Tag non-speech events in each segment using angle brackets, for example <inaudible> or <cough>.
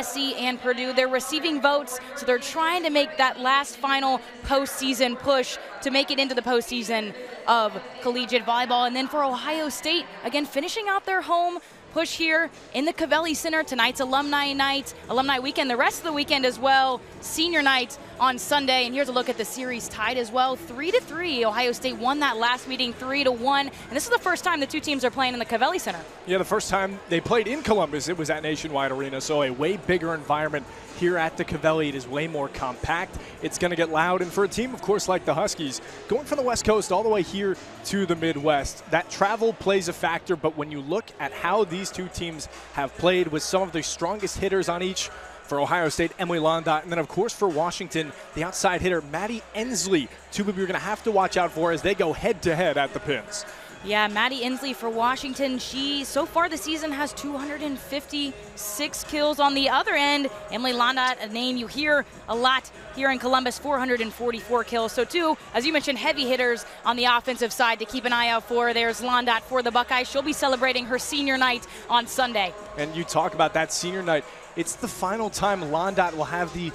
USC and Purdue. They're receiving votes, so they're trying to make that last final postseason push to make it into the postseason of collegiate volleyball. And then for Ohio State, again, finishing out their home push here in the Covelli Center. Tonight's alumni night, alumni weekend, the rest of the weekend as well, senior night on Sunday. And here's a look at the series tied as well, three to three. Ohio State won that last meeting three to one, and this is the first time the two teams are playing in the Covelli Center. Yeah, the first time they played in Columbus, it was at Nationwide Arena, so a way bigger environment here at the Covelli. It is way more compact. It's going to get loud, and for a team, of course, like the Huskies, going from the West Coast all the way here to the Midwest, that travel plays a factor. But when you look at how these two teams have played with some of the strongest hitters on each for Ohio State, Emily Londot. And then, of course, for Washington, the outside hitter, Maddie Ensley. Two people you're going to have to watch out for as they go head to head at the pins. Yeah, Maddie Ensley for Washington. She, so far this season, has 256 kills on the other end. Emily Londot, a name you hear a lot here in Columbus, 444 kills. So, two, as you mentioned, heavy hitters on the offensive side to keep an eye out for. There's Londot for the Buckeyes. She'll be celebrating her senior night on Sunday. And you talk about that senior night. It's the final time Londot will have the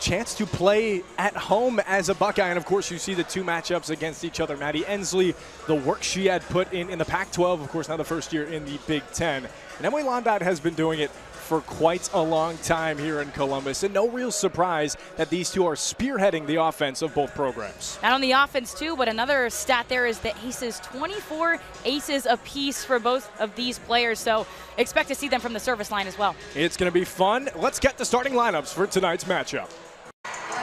chance to play at home as a Buckeye. And of course, you see the two matchups against each other. Maddie Ensley, the work she had put in in the Pac 12, of course, now the first year in the Big Ten. And Emily Londot has been doing it for quite a long time here in Columbus. And no real surprise that these two are spearheading the offense of both programs. Not on the offense, too, but another stat there is the aces 24 aces apiece for both of these players. So expect to see them from the service line as well. It's going to be fun. Let's get the starting lineups for tonight's matchup.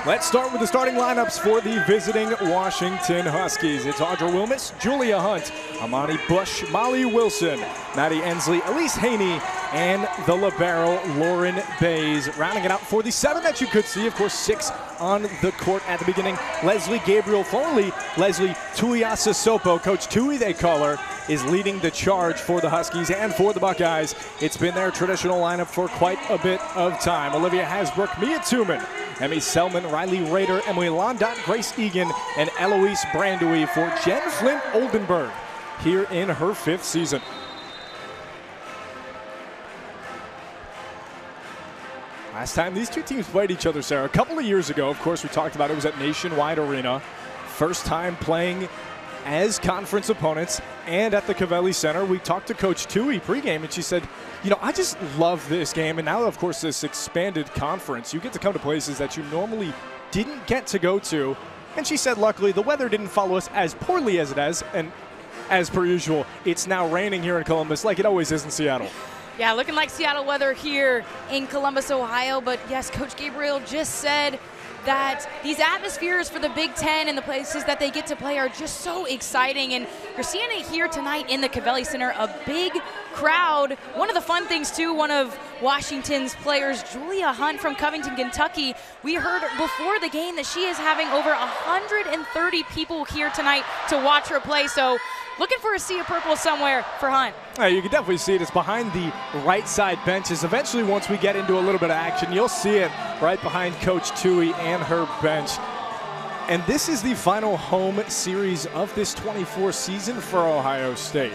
Let's start with the starting lineups for the visiting Washington Huskies. It's Audra Wilmes, Julia Hunt, Amani Bush, Molly Wilson, Maddie Ensley, Elise Haney, and the libero Lauren Bays. Rounding it out for the seven that you could see, of course, six on the court at the beginning. Leslie Gabriel Foley, Leslie Tuiasosopo, Coach Tui they call her, is leading the charge for the Huskies and for the Buckeyes. It's been their traditional lineup for quite a bit of time. Olivia Hasbrook, Mia Tuman, Emmy Selman, Riley Rader, Emily Londot, Grace Egan, and Eloise Brandewie for Jen Flynn Oldenburg here in her fifth season. Last time these two teams played each other, Sarah, a couple of years ago, of course, we talked about it was at Nationwide Arena. First time playing as conference opponents and at the Covelli Center. We talked to Coach Tui pregame, and she said, you know, I just love this game. And now, of course, this expanded conference, you get to come to places that you normally didn't get to go to. And she said, luckily, the weather didn't follow us as poorly as it has. And as per usual, it's now raining here in Columbus like it always is in Seattle. Yeah, looking like Seattle weather here in Columbus, Ohio. But yes, Coach Gabriel just said that these atmospheres for the Big Ten and the places that they get to play are just so exciting. And you're seeing it here tonight in the Covelli Center, a big crowd. One of the fun things, too, one of Washington's players, Julia Hunt from Covington, Kentucky, we heard before the game that she is having over 130 people here tonight to watch her play. So looking for a sea of purple somewhere for Hunt. Yeah, you can definitely see it. It's behind the right side benches. Eventually, once we get into a little bit of action, you'll see it right behind Coach Tui and her bench. And this is the final home series of this 24 season for Ohio State.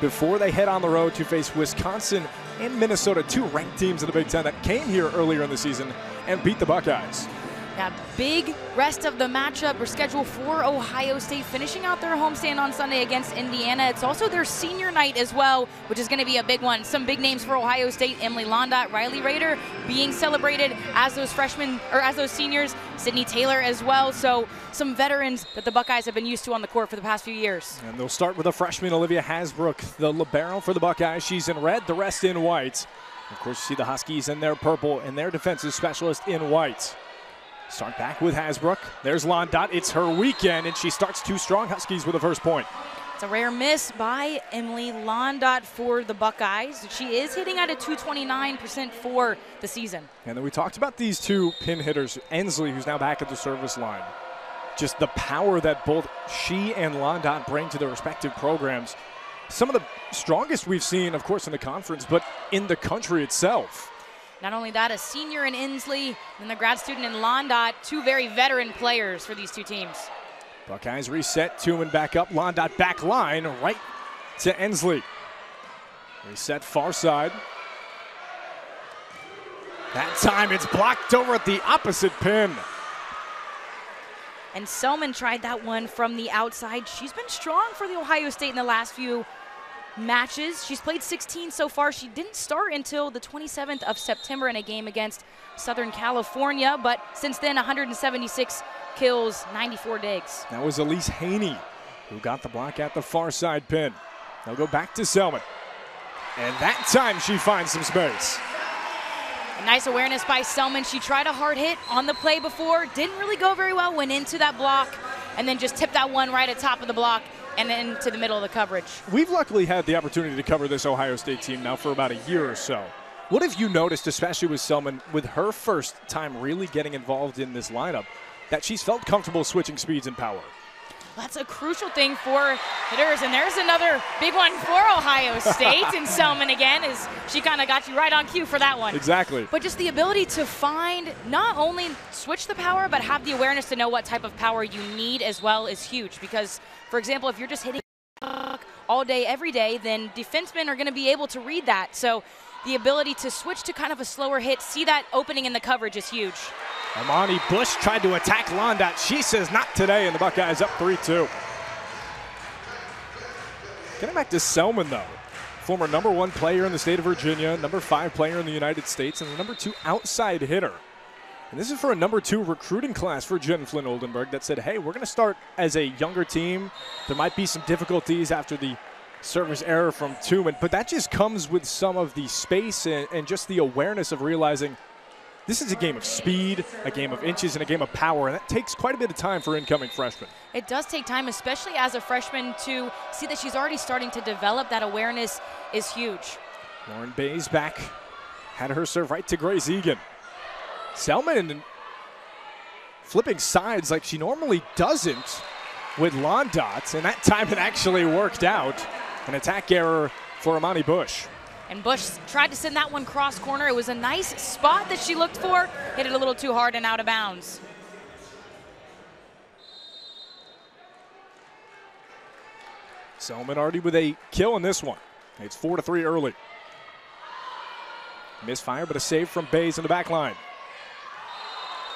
Before they head on the road to face Wisconsin and Minnesota, two ranked teams in the Big Ten that came here earlier in the season and beat the Buckeyes. Yeah, big rest of the matchup. We're scheduled for Ohio State, finishing out their homestand on Sunday against Indiana. It's also their senior night as well, which is going to be a big one. Some big names for Ohio State: Emily Londot, Riley Rader, being celebrated as those freshmen or as those seniors. Sydney Taylor as well. So some veterans that the Buckeyes have been used to on the court for the past few years. And they'll start with a freshman, Olivia Hasbrook, the libero for the Buckeyes. She's in red, the rest in white. Of course, you see the Huskies in their purple and their defensive specialist in white. Start back with Hasbrook. There's Londot. It's her weekend, and she starts too strong. Huskies with the first point. It's a rare miss by Emily Londot for the Buckeyes. She is hitting at a 229% for the season. And then we talked about these two pin hitters. Ensley, who's now back at the service line. Just the power that both she and Londot bring to their respective programs. Some of the strongest we've seen, of course, in the conference, but in the country itself. Not only that, a senior in Ensley and the grad student in Londot, two very veteran players for these two teams. Buckeyes reset, Tuman back up, Londot back line, right to Ensley. Reset far side. That time it's blocked over at the opposite pin. And Selman tried that one from the outside. She's been strong for the Ohio State in the last few matches. She's played 16 so far. She didn't start until the 27th of September in a game against Southern California, but since then, 176 kills, 94 digs. That was Elise Haney who got the block at the far side pin. They'll go back to Selman. And that time she finds some space. A nice awareness by Selman. She tried a hard hit on the play before, didn't really go very well, went into that block, and then just tipped that one right at top of the block and into the middle of the coverage. We've luckily had the opportunity to cover this Ohio State team now for about a year or so. What have you noticed, especially with Selman, with her first time really getting involved in this lineup, that she's felt comfortable switching speeds and power? That's a crucial thing for hitters. And there's another big one for Ohio <laughs> State and Selman again, is she kind of got you right on cue for that one. Exactly. But just the ability to find not only switch the power, but have the awareness to know what type of power you need as well is huge. Because, for example, if you're just hitting all day, every day, then defensemen are going to be able to read that. So the ability to switch to kind of a slower hit, see that opening in the coverage is huge. Amani Bush tried to attack Londot. She says not today, and the Buckeyes up 3 2. Getting back to Selman, though. Former number one player in the state of Virginia, number five player in the United States, and the number two outside hitter. And this is for a number two recruiting class for Jen Flynn Oldenburg that said, hey, we're going to start as a younger team. There might be some difficulties after the service error from Tuman, but that just comes with some of the space and, and just the awareness of realizing – this is a game of speed, a game of inches, and a game of power, and that takes quite a bit of time for incoming freshmen. It does take time, especially as a freshman, to see that she's already starting to develop. That awareness is huge. Lauren Bays back, had her serve right to Grace Egan. Selman flipping sides like she normally doesn't with Londot, and that time it actually worked out. An attack error for Amani Bush. And Bush tried to send that one cross corner. It was a nice spot that she looked for. Hit it a little too hard and out of bounds. Selman already with a kill in this one. It's four to three early. Misfire, but a save from Bays in the back line.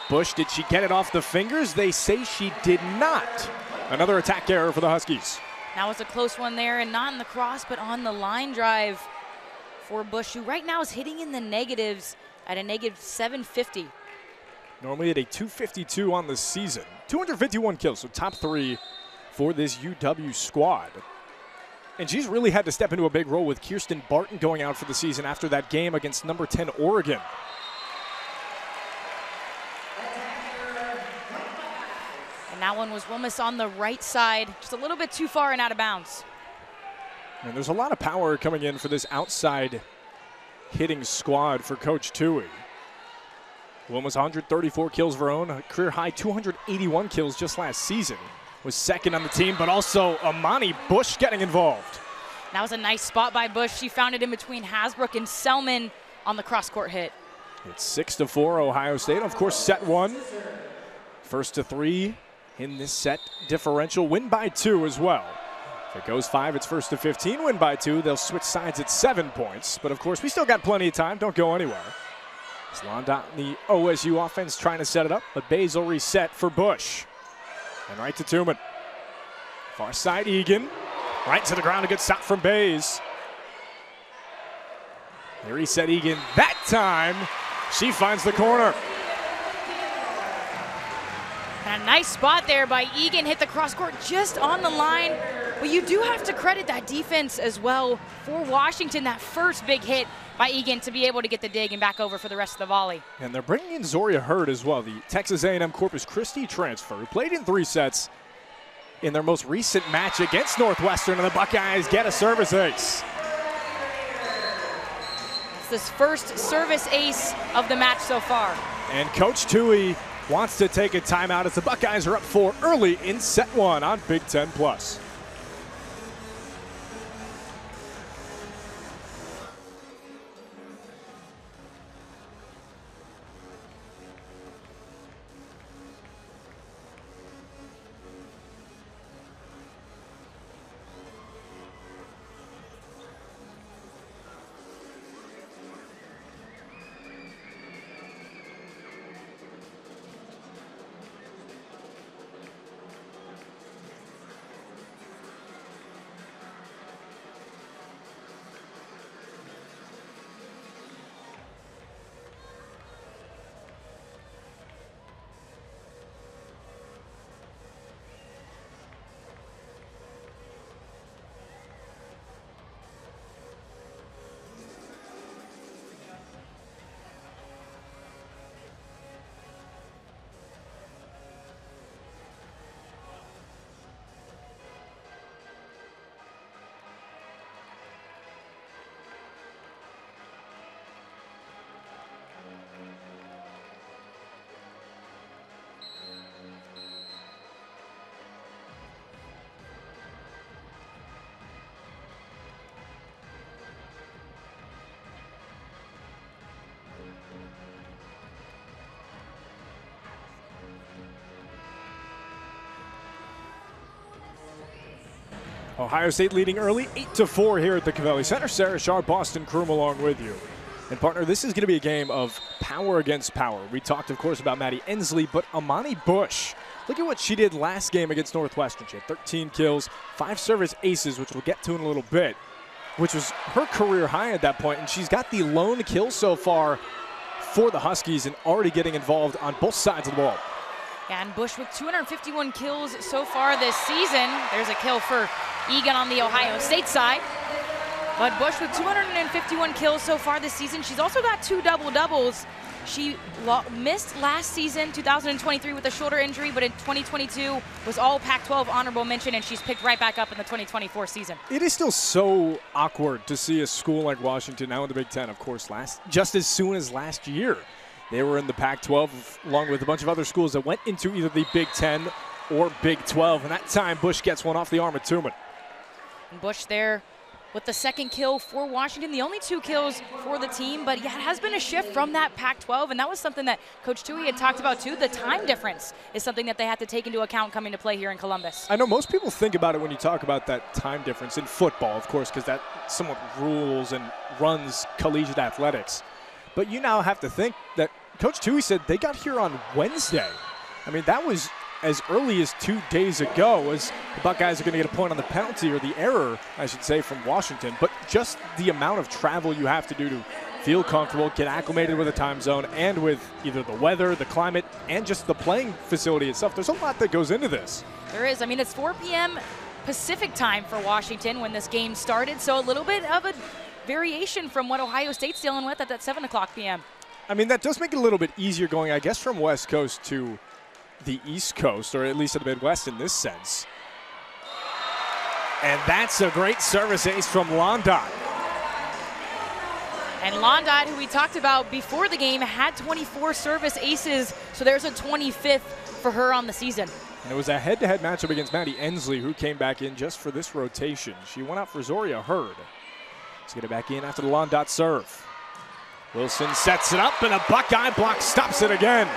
Bush, did she get it off the fingers? They say she did not. Another attack error for the Huskies. That was a close one there, and not in the cross, but on the line drive for Bush, who right now is hitting in the negatives at a negative 750. Normally at a 252 on the season. 251 kills, so top three for this UW squad. And she's really had to step into a big role with Kirsten Barton going out for the season after that game against number 10 Oregon. That one was Wilmes on the right side, just a little bit too far and out of bounds. And there's a lot of power coming in for this outside hitting squad for Coach Tui. Wilma's 134 kills of her own, career high 281 kills just last season. Was second on the team, but also Amani Bush getting involved. That was a nice spot by Bush. She found it in between Hasbrook and Selman on the cross court hit. It's six to four, Ohio State. Of course, set one. First to three in this set differential. Win by two as well. If it goes five, it's first to 15. Win by two. They'll switch sides at seven points. But of course, we still got plenty of time. Don't go anywhere. Slondot in the OSU offense trying to set it up, but Basil reset for Bush. And right to Tuman. Far side, Egan. Right to the ground, a good stop from Bays. They reset Egan. That time, she finds the corner. And a nice spot there by Egan. Hit the cross court just on the line. But you do have to credit that defense as well for Washington, that first big hit by Egan to be able to get the dig and back over for the rest of the volley. And they're bringing in Zoria Hurd as well, the Texas A&M Corpus Christi transfer, who played in three sets in their most recent match against Northwestern, and the Buckeyes get a service ace. It's this first service ace of the match so far. And Coach Tui wants to take a timeout as the Buckeyes are up four early in set one on Big Ten Plus. Ohio State leading early, 8 to 4 here at the Covelli Center. Sarah Shar, Boston Kroom along with you. And partner, this is going to be a game of power against power. We talked, of course, about Maddie Ensley, but Amani Bush. Look at what she did last game against Northwestern. She had 13 kills, five service aces, which we'll get to in a little bit, which was her career high at that point. And she's got the lone kill so far for the Huskies and already getting involved on both sides of the ball. And Bush with 251 kills so far this season. There's a kill for Egan on the Ohio State side. But Bush with 251 kills so far this season. She's also got two double doubles. She missed last season, 2023, with a shoulder injury, but in 2022 was all Pac-12 honorable mention, and she's picked right back up in the 2024 season. It is still so awkward to see a school like Washington now in the Big Ten. Of course, last just as soon as last year, they were in the Pac-12 along with a bunch of other schools that went into either the Big Ten or Big 12. And that time, Bush gets one off the arm of Tuman. Bush there with the second kill for Washington, the only two kills for the team. But yeah, it has been a shift from that Pac 12, and that was something that Coach Tui had talked about too. The time difference is something that they have to take into account coming to play here in Columbus. I know most people think about it when you talk about that time difference in football, of course, because that somewhat rules and runs collegiate athletics. But you now have to think that Coach Tui said they got here on Wednesday. I mean, that was as early as two days ago as the Buckeyes are going to get a point on the penalty or the error, I should say, from Washington. But just the amount of travel you have to do to feel comfortable, get acclimated with the time zone, and with either the weather, the climate, and just the playing facility itself. There's a lot that goes into this. There is. I mean, it's 4 p.m. Pacific time for Washington when this game started, so a little bit of a variation from what Ohio State's dealing with at that 7 o'clock p.m. I mean, that does make it a little bit easier going, I guess, from West Coast to the East Coast, or at least in the Midwest in this sense. And that's a great service ace from Londot. And Londot, who we talked about before the game, had 24 service aces, so there's a 25th for her on the season. And it was a head-to-head matchup against Maddie Ensley, who came back in just for this rotation. She went out for Zoria Hurd. Let's get it back in after the Londot serve. Wilson sets it up, and a Buckeye block stops it again.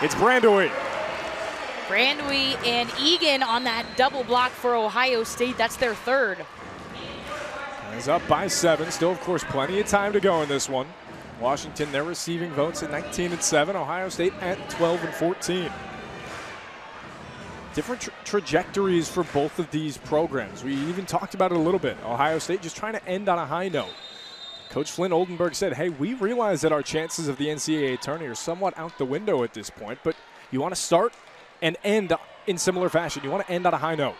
It's Brandewie. Brandewie and Egan on that double block for Ohio State. That's their third. Is up by seven. Still, of course, plenty of time to go in this one. Washington, they're receiving votes at 19 and 7. Ohio State at 12 and 14. Different tra trajectories for both of these programs. We even talked about it a little bit. Ohio State just trying to end on a high note. Coach Flynn Oldenburg said, hey, we realize that our chances of the NCAA tourney are somewhat out the window at this point, but you want to start and end in similar fashion. You want to end on a high note.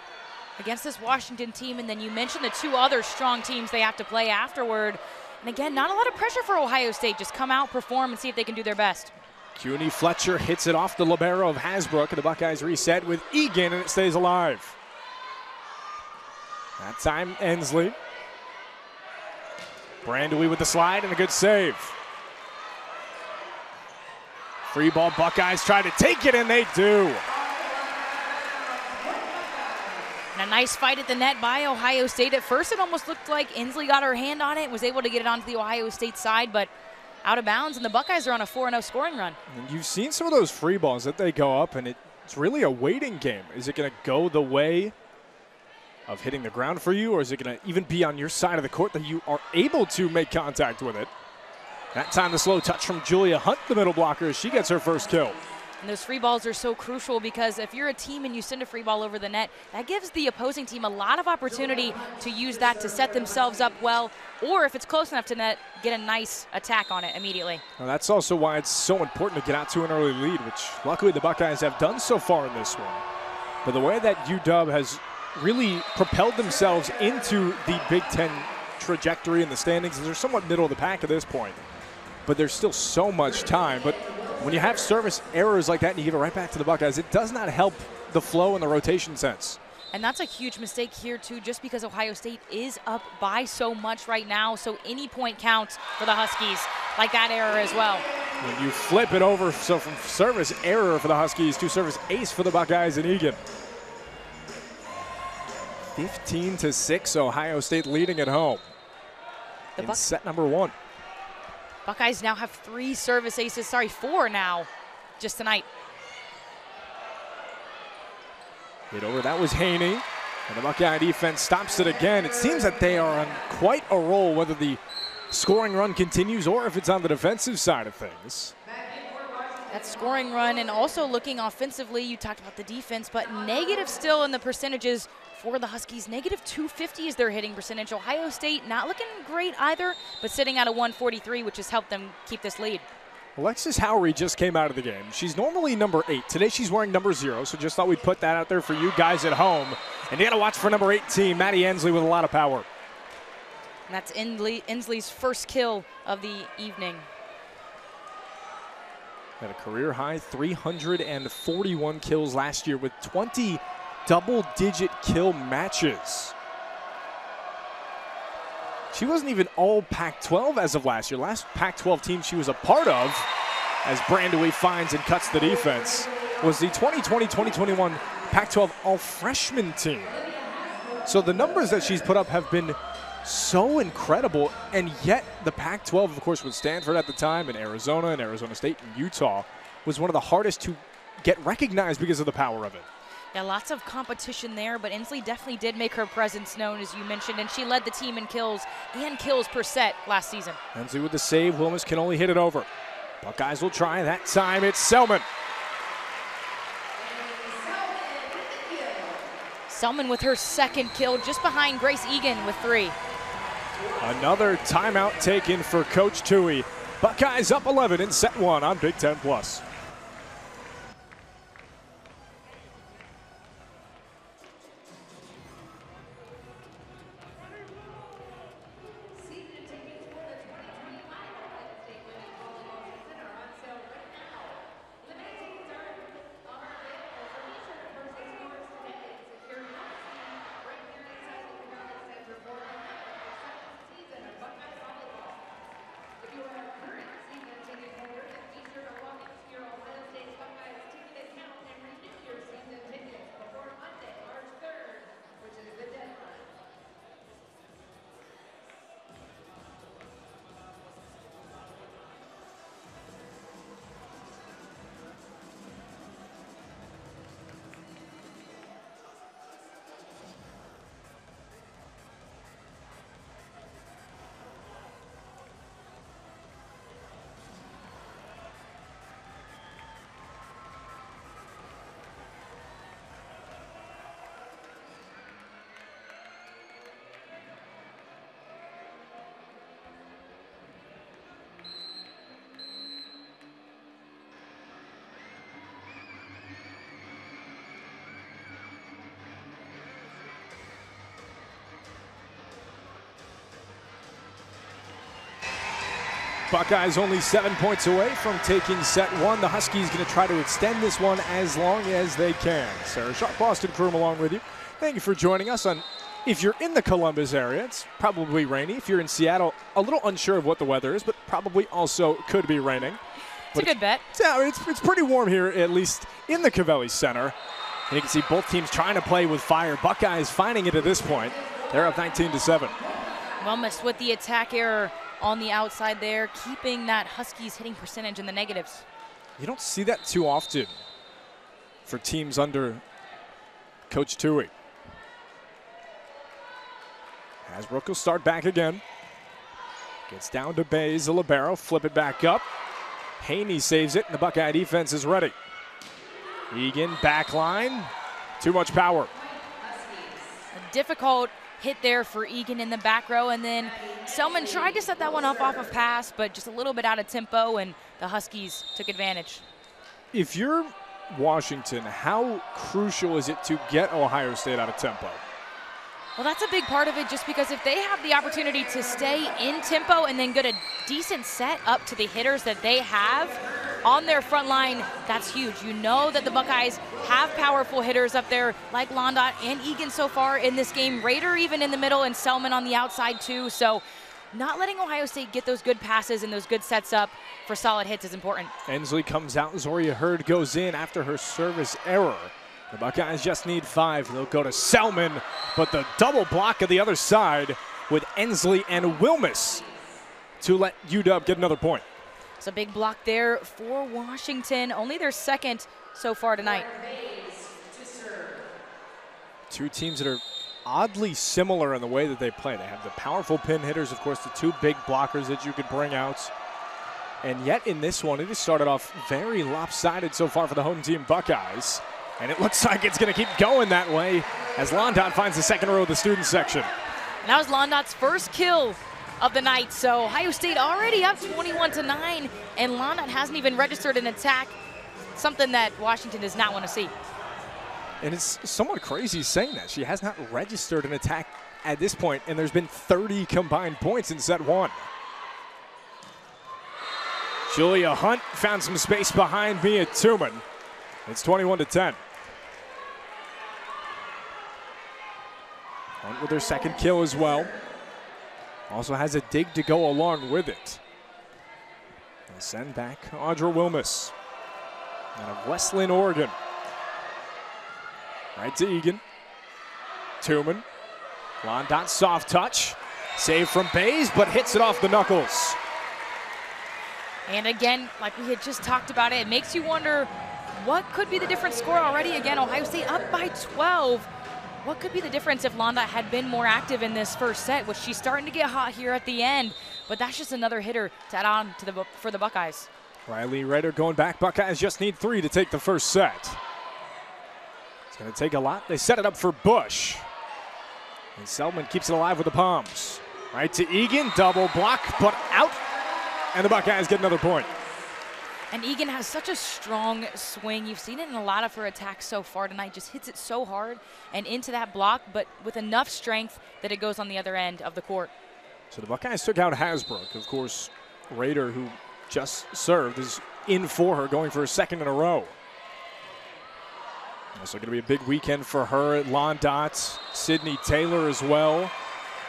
Against this Washington team, and then you mentioned the two other strong teams they have to play afterward. And again, not a lot of pressure for Ohio State. Just come out, perform, and see if they can do their best. CUNY Fletcher hits it off the libero of Hasbrook, and the Buckeyes reset with Egan, and it stays alive. That time, Ensley. Brandewie with the slide and a good save. Free ball, Buckeyes try to take it, and they do. And a nice fight at the net by Ohio State. At first, it almost looked like Ensley got her hand on it, was able to get it onto the Ohio State side, but out of bounds, and the Buckeyes are on a 4 0 scoring run. And you've seen some of those free balls that they go up, and it's really a waiting game. Is it going to go the way of hitting the ground for you, or is it going to even be on your side of the court that you are able to make contact with it? That time, the slow touch from Julia Hunt, the middle blocker, as she gets her first kill. And those free balls are so crucial because if you're a team and you send a free ball over the net, that gives the opposing team a lot of opportunity to use that to set themselves up well, or if it's close enough to net, get a nice attack on it immediately. Well, that's also why it's so important to get out to an early lead, which luckily the Buckeyes have done so far in this one. But the way that UW has really propelled themselves into the Big Ten trajectory in the standings they're somewhat middle of the pack at this point. But there's still so much time. But when you have service errors like that and you give it right back to the Buckeyes, it does not help the flow and the rotation sense. And that's a huge mistake here, too, just because Ohio State is up by so much right now. So any point counts for the Huskies, like that error as well. When you flip it over, so from service error for the Huskies to service ace for the Buckeyes and Egan. 15 to 6, Ohio State leading at home. The in set number one. Buckeyes now have three service aces, sorry, four now, just tonight. Hit over, that was Haney. And the Buckeye defense stops it again. It seems that they are on quite a roll, whether the scoring run continues or if it's on the defensive side of things. That scoring run and also looking offensively, you talked about the defense, but negative still in the percentages for the Huskies. Negative 250 is their hitting percentage. Ohio State not looking great either, but sitting at a 143, which has helped them keep this lead. Alexis Howery just came out of the game. She's normally number eight. Today she's wearing number zero, so just thought we'd put that out there for you guys at home. And you got to watch for number 18, Maddie Ensley with a lot of power. And that's Inslee, Ensley's first kill of the evening. Had a career high 341 kills last year with 20 double digit kill matches. She wasn't even all Pac 12 as of last year. Last Pac 12 team she was a part of, as Brandewie finds and cuts the defense, was the 2020 2021 Pac 12 all freshman team. So the numbers that she's put up have been so incredible, and yet the Pac 12, of course, with Stanford at the time, and Arizona, and Arizona State, and Utah, was one of the hardest to get recognized because of the power of it. Yeah, lots of competition there, but Ensley definitely did make her presence known, as you mentioned, and she led the team in kills and kills per set last season. Ensley with the save. Wilmes can only hit it over. Buckeyes will try. That time it's Selman. Selman with her second kill, just behind Grace Egan with three. Another timeout taken for Coach Tui. Buckeyes up 11 in set one on Big Ten Plus. Buckeyes only seven points away from taking set one. The Huskies going to try to extend this one as long as they can. Sarah Sharp, Boston Chrome along with you. Thank you for joining us on if you're in the Columbus area, it's probably rainy. If you're in Seattle, a little unsure of what the weather is, but probably also could be raining. It's but a good bet. Yeah, it's, it's pretty warm here, at least in the Covelli Center. And you can see both teams trying to play with fire. Buckeyes finding it at this point. They're up 19 to 7. Almost with the attack error on the outside there, keeping that Huskies hitting percentage in the negatives. You don't see that too often for teams under Coach Tui. Hasbrook will start back again. Gets down to Bays, the libero, flip it back up. Haney saves it, and the Buckeye defense is ready. Egan back line, too much power. A difficult hit there for Egan in the back row, and then Selman tried to set that one up off of pass, but just a little bit out of tempo, and the Huskies took advantage. If you're Washington, how crucial is it to get Ohio State out of tempo? Well, that's a big part of it just because if they have the opportunity to stay in tempo and then get a decent set up to the hitters that they have on their front line, that's huge. You know that the Buckeyes have powerful hitters up there like Londot and Egan so far in this game. Rader even in the middle and Selman on the outside too. So not letting Ohio State get those good passes and those good sets up for solid hits is important. Ensley comes out. Zoria Hurd goes in after her service error. The Buckeyes just need five. They'll go to Selman, but the double block of the other side with Ensley and Wilmes to let UW get another point. It's a big block there for Washington. Only their second so far tonight. Two teams that are oddly similar in the way that they play. They have the powerful pin hitters, of course, the two big blockers that you could bring out. And yet in this one, it has started off very lopsided so far for the home team Buckeyes. And it looks <laughs> like it's going to keep going that way as Londot finds the second row of the student section. And that was Londot's first kill of the night. So Ohio State already up 21 to 9, and Lana hasn't even registered an attack, something that Washington does not want to see. And it's somewhat crazy saying that. She has not registered an attack at this point, and there's been 30 combined points in set one. Julia Hunt found some space behind Mia Tuman. It's 21 to 10. Hunt with her second kill as well. Also has a dig to go along with it. Send back Audra Wilmes out of Westland, Oregon. Right to Egan. Tuman. Londot soft touch. Save from Bays, but hits it off the knuckles. And again, like we had just talked about it, it makes you wonder what could be the different score already. Again, Ohio State up by 12. What could be the difference if Londot had been more active in this first set, which she's starting to get hot here at the end, but that's just another hitter to add on to the for the Buckeyes. Riley Rader going back. Buckeyes just need three to take the first set. It's going to take a lot. They set it up for Bush. And Selman keeps it alive with the palms. Right to Egan, double block, but out. And the Buckeyes get another point. And Egan has such a strong swing. You've seen it in a lot of her attacks so far tonight. Just hits it so hard and into that block, but with enough strength that it goes on the other end of the court. So the Buckeyes took out Hasbrook. Of course, Rader, who just served, is in for her, going for a second in a row. Also going to be a big weekend for her at Londot, Sydney Taylor as well,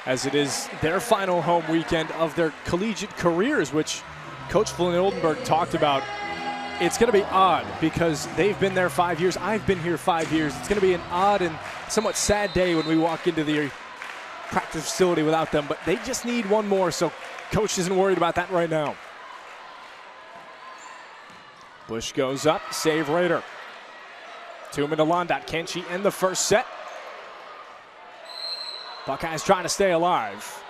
as it is their final home weekend of their collegiate careers, which Coach Flynn Oldenburg talked about. It's going to be odd because they've been there five years. I've been here five years. It's going to be an odd and somewhat sad day when we walk into the practice facility without them, but they just need one more, so Coach isn't worried about that right now. Bush goes up, save Rader. Tuman to Londot. Can she end the first set? Buckeyes trying to stay alive.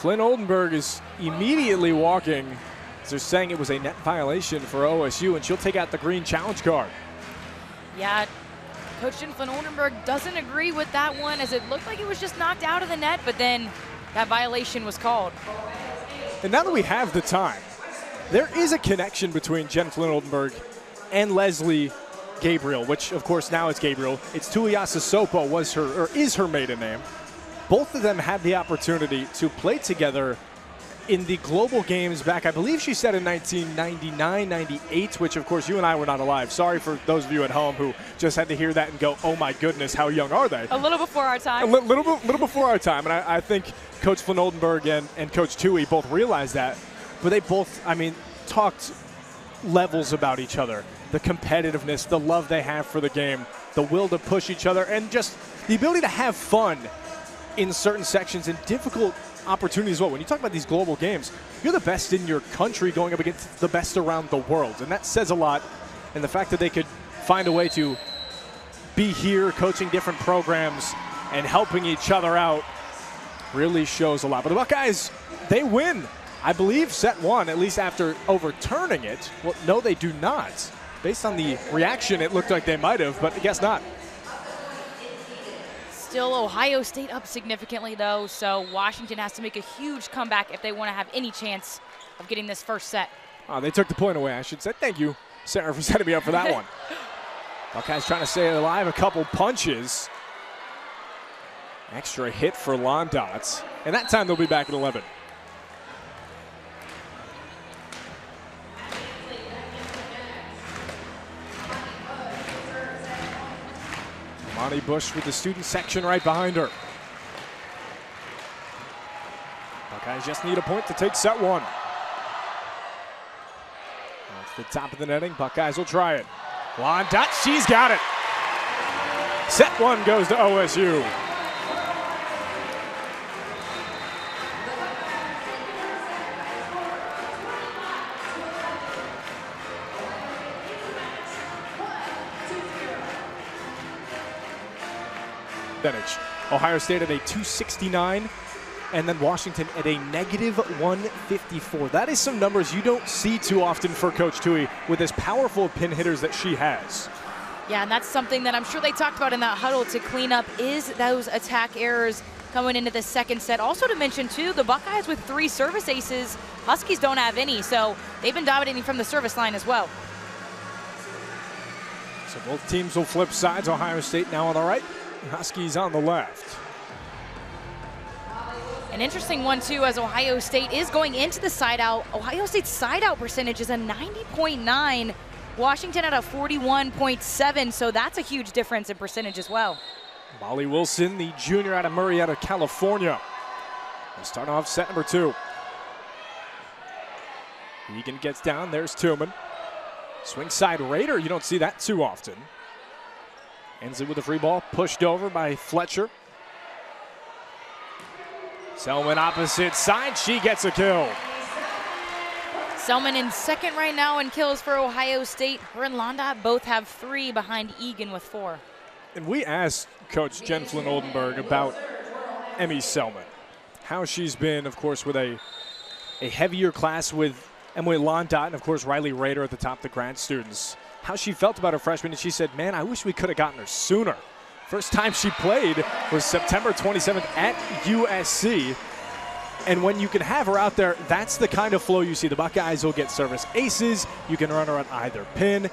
Flynn Oldenburg is immediately walking. They're saying it was a net violation for OSU, and she'll take out the green challenge card. Yeah, Coach Jen Flynn Oldenburg doesn't agree with that one, as it looked like it was just knocked out of the net, but then that violation was called. And now that we have the time, there is a connection between Jen Flynn Oldenburg and Leslie Gabriel, which of course now it's Gabriel. It's Tuiasosopo was her or is her maiden name. Both of them had the opportunity to play together in the global games back, I believe she said in 1999, 98, which of course you and I were not alive. Sorry for those of you at home who just had to hear that and go, oh my goodness, how young are they? A little before our time. A li- little, little before our time. And I, I think Coach Flynn Oldenburg and, and Coach Tui both realized that. But they both, I mean, talked levels about each other the competitiveness, the love they have for the game, the will to push each other, and just the ability to have fun in certain sections and difficult opportunities as well. When you talk about these global games, you're the best in your country going up against the best around the world. And that says a lot. And the fact that they could find a way to be here coaching different programs and helping each other out really shows a lot. But the Buckeyes, they win. I believe set one, at least after overturning it. Well, no, they do not. Based on the reaction, it looked like they might have, but I guess not. Still Ohio State up significantly, though, so Washington has to make a huge comeback if they want to have any chance of getting this first set. Oh, they took the point away, I should say. Thank you, Sarah, for <laughs> setting me up for that one. <laughs> Buckeyes trying to stay alive. A couple punches. Extra hit for Londot. And that time they'll be back at 11. Monty Bush with the student section right behind her. Buckeyes just need a point to take set one. That's the top of the netting. Buckeyes will try it. Londot, she's got it. Set one goes to OSU. Ohio State at a 269, and then Washington at a negative 154. That is some numbers you don't see too often for Coach Tui with as powerful pin hitters that she has. Yeah, and that's something that I'm sure they talked about in that huddle to clean up is those attack errors coming into the second set. Also to mention too, the Buckeyes with three service aces, Huskies don't have any, so they've been dominating from the service line as well. So both teams will flip sides. Ohio State now on the right, Huskies on the left. An interesting one too, as Ohio State is going into the side out. Ohio State's side out percentage is a 90.9. Washington at a 41.7, so that's a huge difference in percentage as well. Molly Wilson, the junior out of Murrieta, California. They start off set number two. Egan gets down. There's Tillman. Swing side Rader. You don't see that too often. Ends it with a free ball. Pushed over by Fletcher. Selman opposite side. She gets a kill. Selman in second right now in kills for Ohio State. Her and Londot both have three behind Egan with four. And we asked Coach Jen Flynn Oldenburg about Emmy Selman. How she's been, of course, with a, a heavier class with Emily Londot and, of course, Riley Rader at the top of the grad students. How she felt about her freshman, and she said, Man, I wish we could have gotten her sooner. First time she played was September 27th at USC. And when you can have her out there, that's the kind of flow you see. The Buckeyes will get service aces. You can run her on either pin.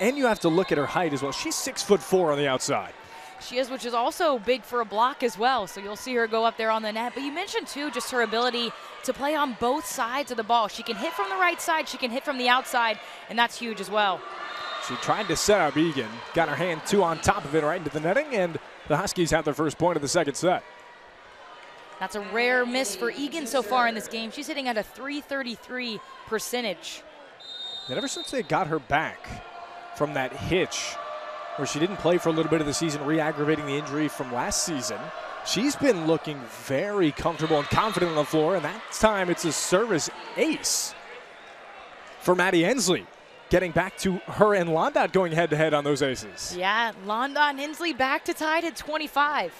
And you have to look at her height as well. She's six foot four on the outside. She is, which is also big for a block as well. So you'll see her go up there on the net. But you mentioned too just her ability to play on both sides of the ball. She can hit from the right side, she can hit from the outside, and that's huge as well. She tried to set up Egan, got her hand two on top of it right into the netting, and the Huskies have their first point of the second set. That's a rare miss for Egan so far in this game. She's hitting at a 333 percentage. And ever since they got her back from that hitch where she didn't play for a little bit of the season, re aggravating the injury from last season, she's been looking very comfortable and confident on the floor, and that time it's a service ace for Maddie Ensley. Getting back to her and Londot going head to head on those aces. Yeah, Londot and Ensley back to tied at 25.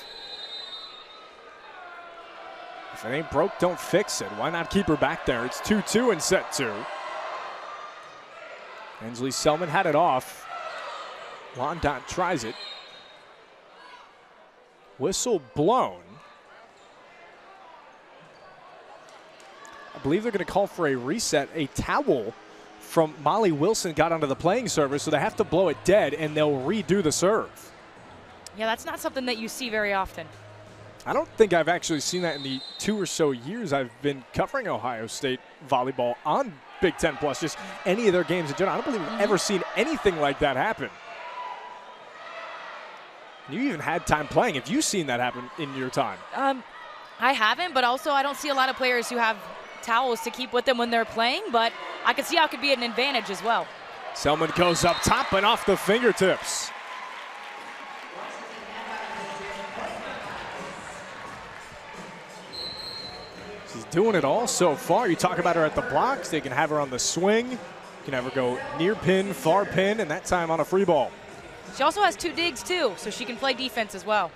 If it ain't broke, don't fix it. Why not keep her back there? It's 2 2 in set two. Ensley Selman had it off. Londot tries it. Whistle blown. I believe they're going to call for a reset. A towel from Molly Wilson got onto the playing surface, so they have to blow it dead and they'll redo the serve. Yeah, that's not something that you see very often. I don't think I've actually seen that in the two or so years I've been covering Ohio State volleyball on Big Ten Plus, just any of their games in general. I don't believe I've ever seen anything like that happen. You even had time playing. Have you seen that happen in your time? Um, I haven't, but also I don't see a lot of players who have towels to keep with them when they're playing, but I can see how it could be an advantage as well. Selman goes up top and off the fingertips. She's doing it all so far. You talk about her at the blocks. They can have her on the swing. You can have her go near pin, far pin, and that time on a free ball. She also has two digs too, so she can play defense as well.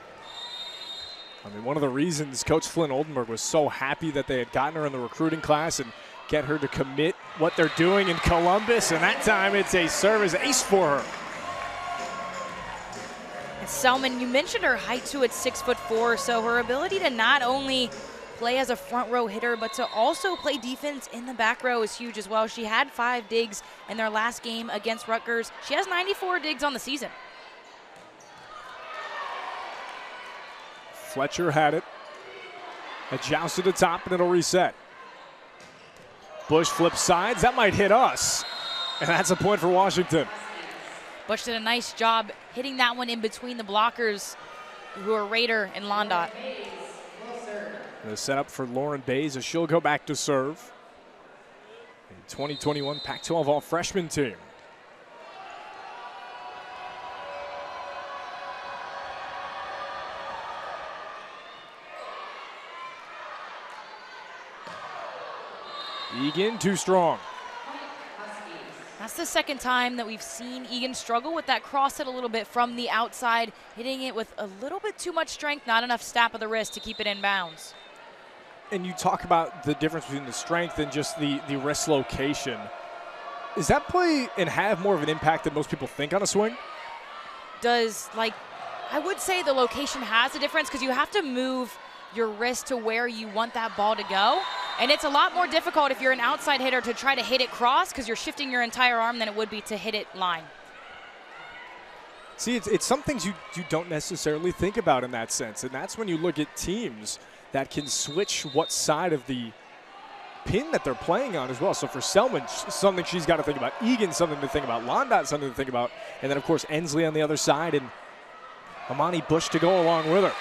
I mean, one of the reasons Coach Flynn Oldenburg was so happy that they had gotten her in the recruiting class and get her to commit what they're doing in Columbus, and that time it's a service ace for her. And Selman, you mentioned her height too at six foot four, so her ability to not only play as a front row hitter, but to also play defense in the back row is huge as well. She had five digs in their last game against Rutgers. She has 94 digs on the season. Fletcher had it. A joust to the top, and it'll reset. Bush flips sides. That might hit us. And that's a point for Washington. Bush did a nice job hitting that one in between the blockers, who are Rader and Londot. The setup for Lauren Bays as she'll go back to serve. A 2021 Pac 12 All Freshman team. Egan too strong. That's the second time that we've seen Egan struggle with that cross hit a little bit from the outside, hitting it with a little bit too much strength, not enough snap of the wrist to keep it in bounds. And you talk about the difference between the strength and just the, the wrist location. Does that play and have more of an impact than most people think on a swing? Does, like, I would say the location has a difference because you have to move your wrist to where you want that ball to go. And it's a lot more difficult if you're an outside hitter to try to hit it cross because you're shifting your entire arm than it would be to hit it line. See, it's, it's some things you, you don't necessarily think about in that sense. And that's when you look at teams that can switch what side of the pin that they're playing on as well. So for Selman, something she's got to think about. Egan, something to think about. Londot, something to think about. And then, of course, Ensley on the other side and Amani Bush to go along with her.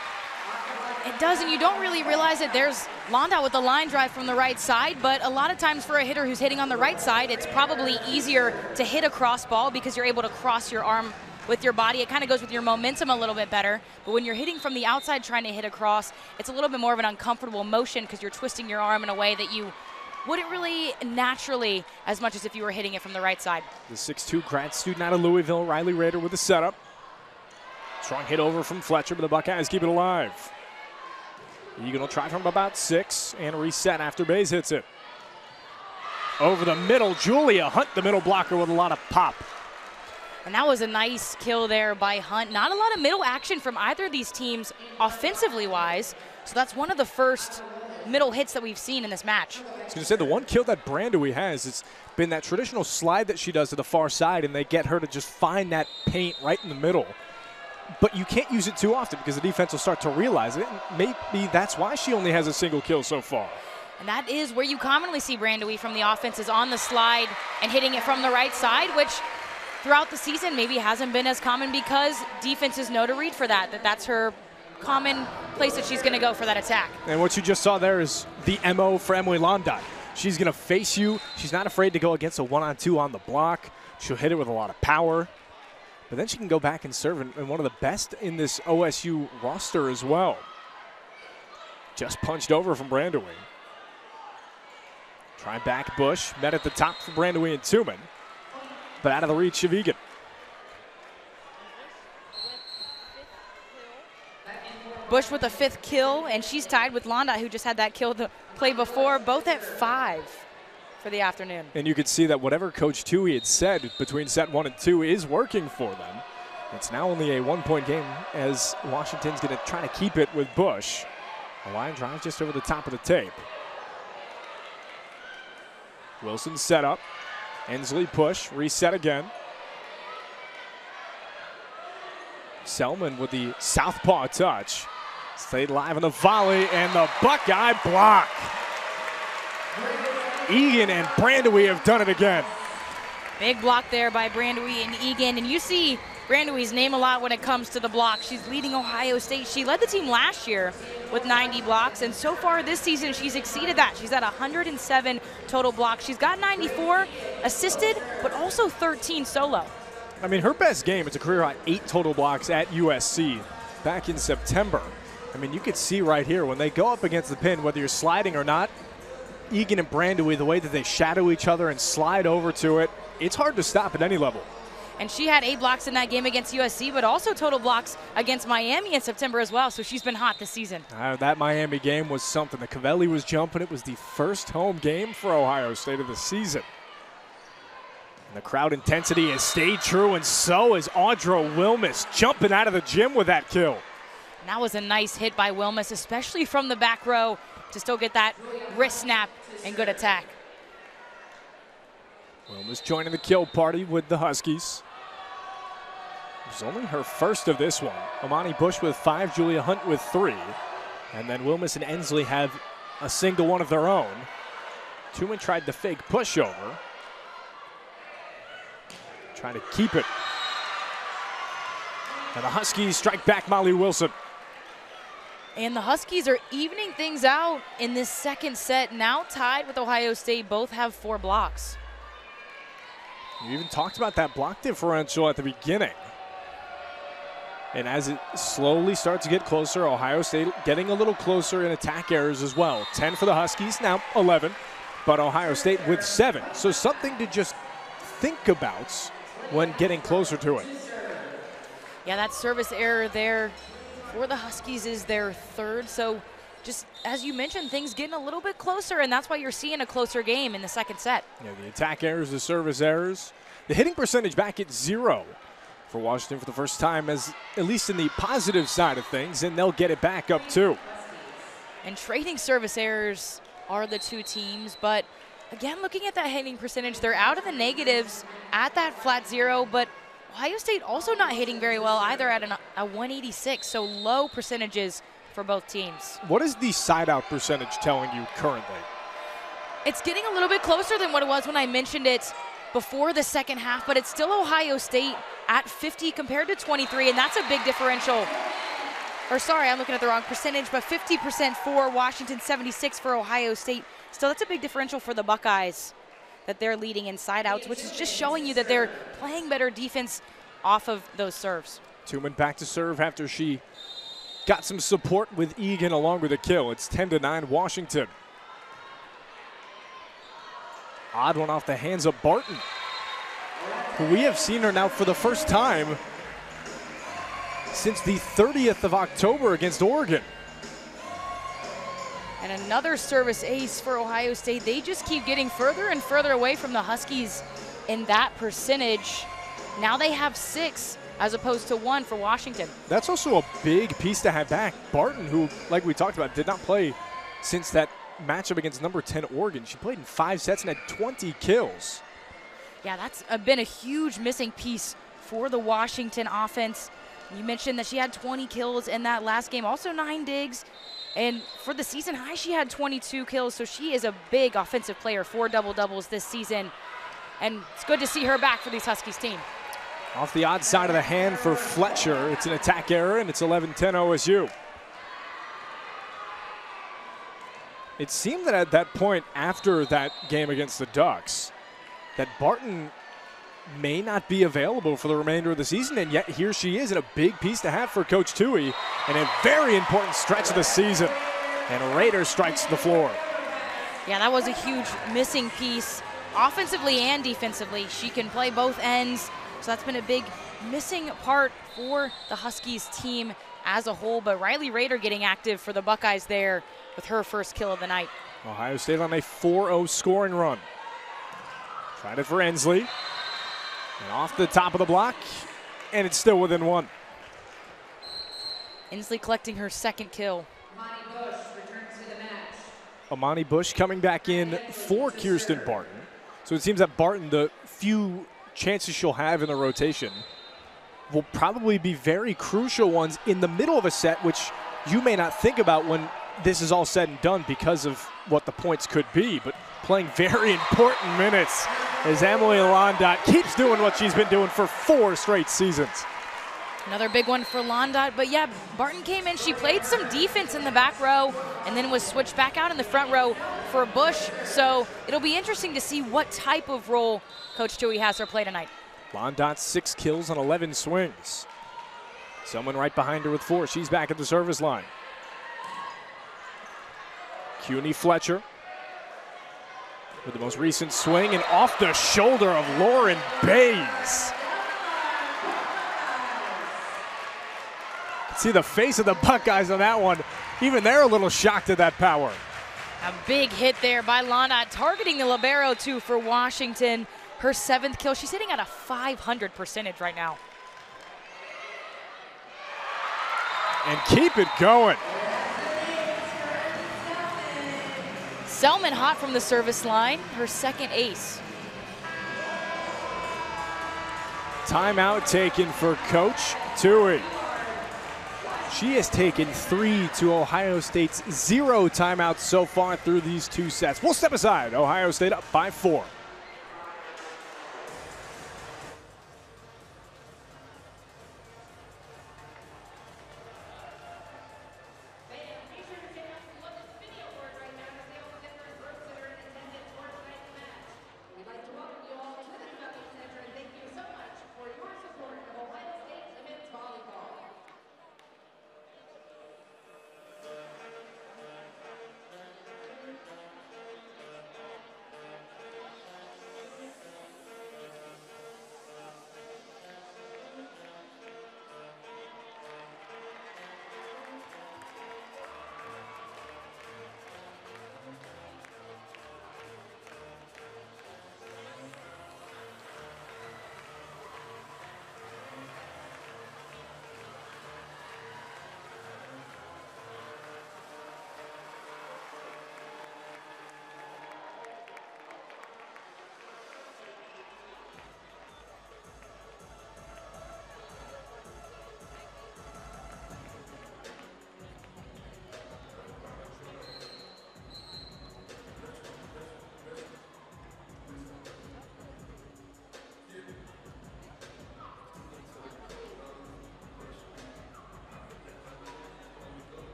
It does, and you don't really realize it. There's Londot with the line drive from the right side, but a lot of times for a hitter who's hitting on the right side, it's probably easier to hit a cross ball because you're able to cross your arm with your body. It kind of goes with your momentum a little bit better. But when you're hitting from the outside trying to hit a cross, it's a little bit more of an uncomfortable motion because you're twisting your arm in a way that you wouldn't really naturally as much as if you were hitting it from the right side. The 6'2 grad student out of Louisville, Riley Rader with the setup. Strong hit over from Fletcher, but the Buckeyes keep it alive. Egan will try from about six and reset after Bays hits it. Over the middle, Julia Hunt, the middle blocker with a lot of pop. And that was a nice kill there by Hunt. Not a lot of middle action from either of these teams offensively wise. So that's one of the first middle hits that we've seen in this match. I was going to say, the one kill that Brandewie has it's been that traditional slide that she does to the far side, and they get her to just find that paint right in the middle but you can't use it too often because the defense will start to realize it. And maybe that's why she only has a single kill so far. And that is where you commonly see Brandewie from the offense is on the slide and hitting it from the right side, which throughout the season maybe hasn't been as common because defenses know to read for that, that that's her common place that she's going to go for that attack. And what you just saw there is the MO for Emily Londot. She's going to face you. She's not afraid to go against a one-on-two on the block. She'll hit it with a lot of power. But then she can go back and serve and one of the best in this OSU roster as well. Just punched over from Brandewie. Try back Bush. Met at the top for Brandewie and Tuman. But out of the reach of Egan. Bush with a fifth kill, and she's tied with Londot, who just had that kill the play before, both at five for the afternoon. And you could see that whatever Coach Tui had said between set one and two is working for them. It's now only a one-point game as Washington's going to try to keep it with Bush. A line drive just over the top of the tape. Wilson set up. Ensley push, reset again. Selman with the southpaw touch. Stayed live on the volley and the Buckeye block. Egan and Brandewie have done it again. Big block there by Brandewie and Egan. And you see Brandewie's name a lot when it comes to the block. She's leading Ohio State. She led the team last year with 90 blocks, and so far this season she's exceeded that. She's at 107 total blocks. She's got 94 assisted, but also 13 solo. I mean, her best game, it's a career high eight total blocks at USC back in September. I mean, you could see right here when they go up against the pin, whether you're sliding or not, Egan and Brandewie, the way that they shadow each other and slide over to it, it's hard to stop at any level. And she had eight blocks in that game against USC, but also total blocks against Miami in September as well. So she's been hot this season. Uh, that Miami game was something. The Covelli was jumping. It was the first home game for Ohio State of the season. And the crowd intensity has stayed true, and so is Audra Wilmes jumping out of the gym with that kill. And that was a nice hit by Wilmes, especially from the back row to still get that wrist snap and good attack. Wilmes joining the kill party with the Huskies. It was only her first of this one. Amani Bush with five, Julia Hunt with three. And then Wilmes and Ensley have a single one of their own. Tuman tried the fake pushover. Trying to keep it. And the Huskies strike back Molly Wilson. And the Huskies are evening things out in this second set, now tied with Ohio State. Both have four blocks. You even talked about that block differential at the beginning. And as it slowly starts to get closer, Ohio State getting a little closer in attack errors as well. 10 for the Huskies, now 11, but Ohio State with seven. So something to just think about when getting closer to it. Yeah, that service error there for the Huskies is their third. So just as you mentioned, things getting a little bit closer, and that's why you're seeing a closer game in the second set. Yeah, the attack errors, the service errors. The hitting percentage back at zero for Washington for the first time, as at least in the positive side of things, and they'll get it back up too. And trading service errors are the two teams, but again, looking at that hitting percentage, they're out of the negatives at that flat zero, but Ohio State also not hitting very well either at an, a 186, so low percentages for both teams. What is the side out percentage telling you currently? It's getting a little bit closer than what it was when I mentioned it before the second half, but it's still Ohio State at 50 compared to 23, and that's a big differential. Or sorry, I'm looking at the wrong percentage, but 50% for Washington, 76 for Ohio State. Still, that's a big differential for the Buckeyes that they're leading inside outs, which is just showing you that they're playing better defense off of those serves. Tuman back to serve after she got some support with Egan along with a kill. It's 10 to 9 Washington. Odd one off the hands of Barton. We have seen her now for the first time since the 30th of October against Oregon. And another service ace for Ohio State. They just keep getting further and further away from the Huskies in that percentage. Now they have six as opposed to one for Washington. That's also a big piece to have back. Barton, who, like we talked about, did not play since that matchup against number 10 Oregon. She played in five sets and had 20 kills. Yeah, that's uh, been a huge missing piece for the Washington offense. You mentioned that she had 20 kills in that last game, also nine digs. And for the season high, she had 22 kills, so she is a big offensive player, four double doubles this season. And it's good to see her back for these Huskies team. Off the odd side of the hand for Fletcher. It's an attack error, and it's 11 10 OSU. It seemed that at that point, after that game against the Ducks, that Barton may not be available for the remainder of the season, and yet here she is, and a big piece to have for Coach Tui, and a very important stretch of the season. And Rader strikes the floor. Yeah, that was a huge missing piece, offensively and defensively. She can play both ends, so that's been a big missing part for the Huskies team as a whole. But Riley Rader getting active for the Buckeyes there with her first kill of the night. Ohio State on a 4 0 scoring run. Tried it for Ensley. And off the top of the block, and it's still within one. Ensley collecting her second kill. Amani Bush returns to the match. Amani Bush coming back in for Kierstyn Barton. So it seems that Barton, the few chances she'll have in the rotation, will probably be very crucial ones in the middle of a set, which you may not think about when this is all said and done because of what the points could be. But playing very <laughs> important minutes as Emily Londot keeps doing what she's been doing for four straight seasons. Another big one for Londot. But yeah, Barton came in. She played some defense in the back row and then was switched back out in the front row for Bush. So it'll be interesting to see what type of role Coach Tui has her play tonight. Londot six kills on 11 swings. Someone right behind her with four. She's back at the service line. CUNY Fletcher with the most recent swing and off the shoulder of Lauren Bays. See the face of the Buckeyes on that one. Even they're a little shocked at that power. A big hit there by Londot, targeting the libero too for Washington. Her seventh kill. She's hitting at a 500 percentage right now. And keep it going. Selman hot from the service line, her second ace. Timeout taken for Coach Tui. She has taken three to Ohio State's zero timeouts so far through these two sets. We'll step aside. Ohio State up by four.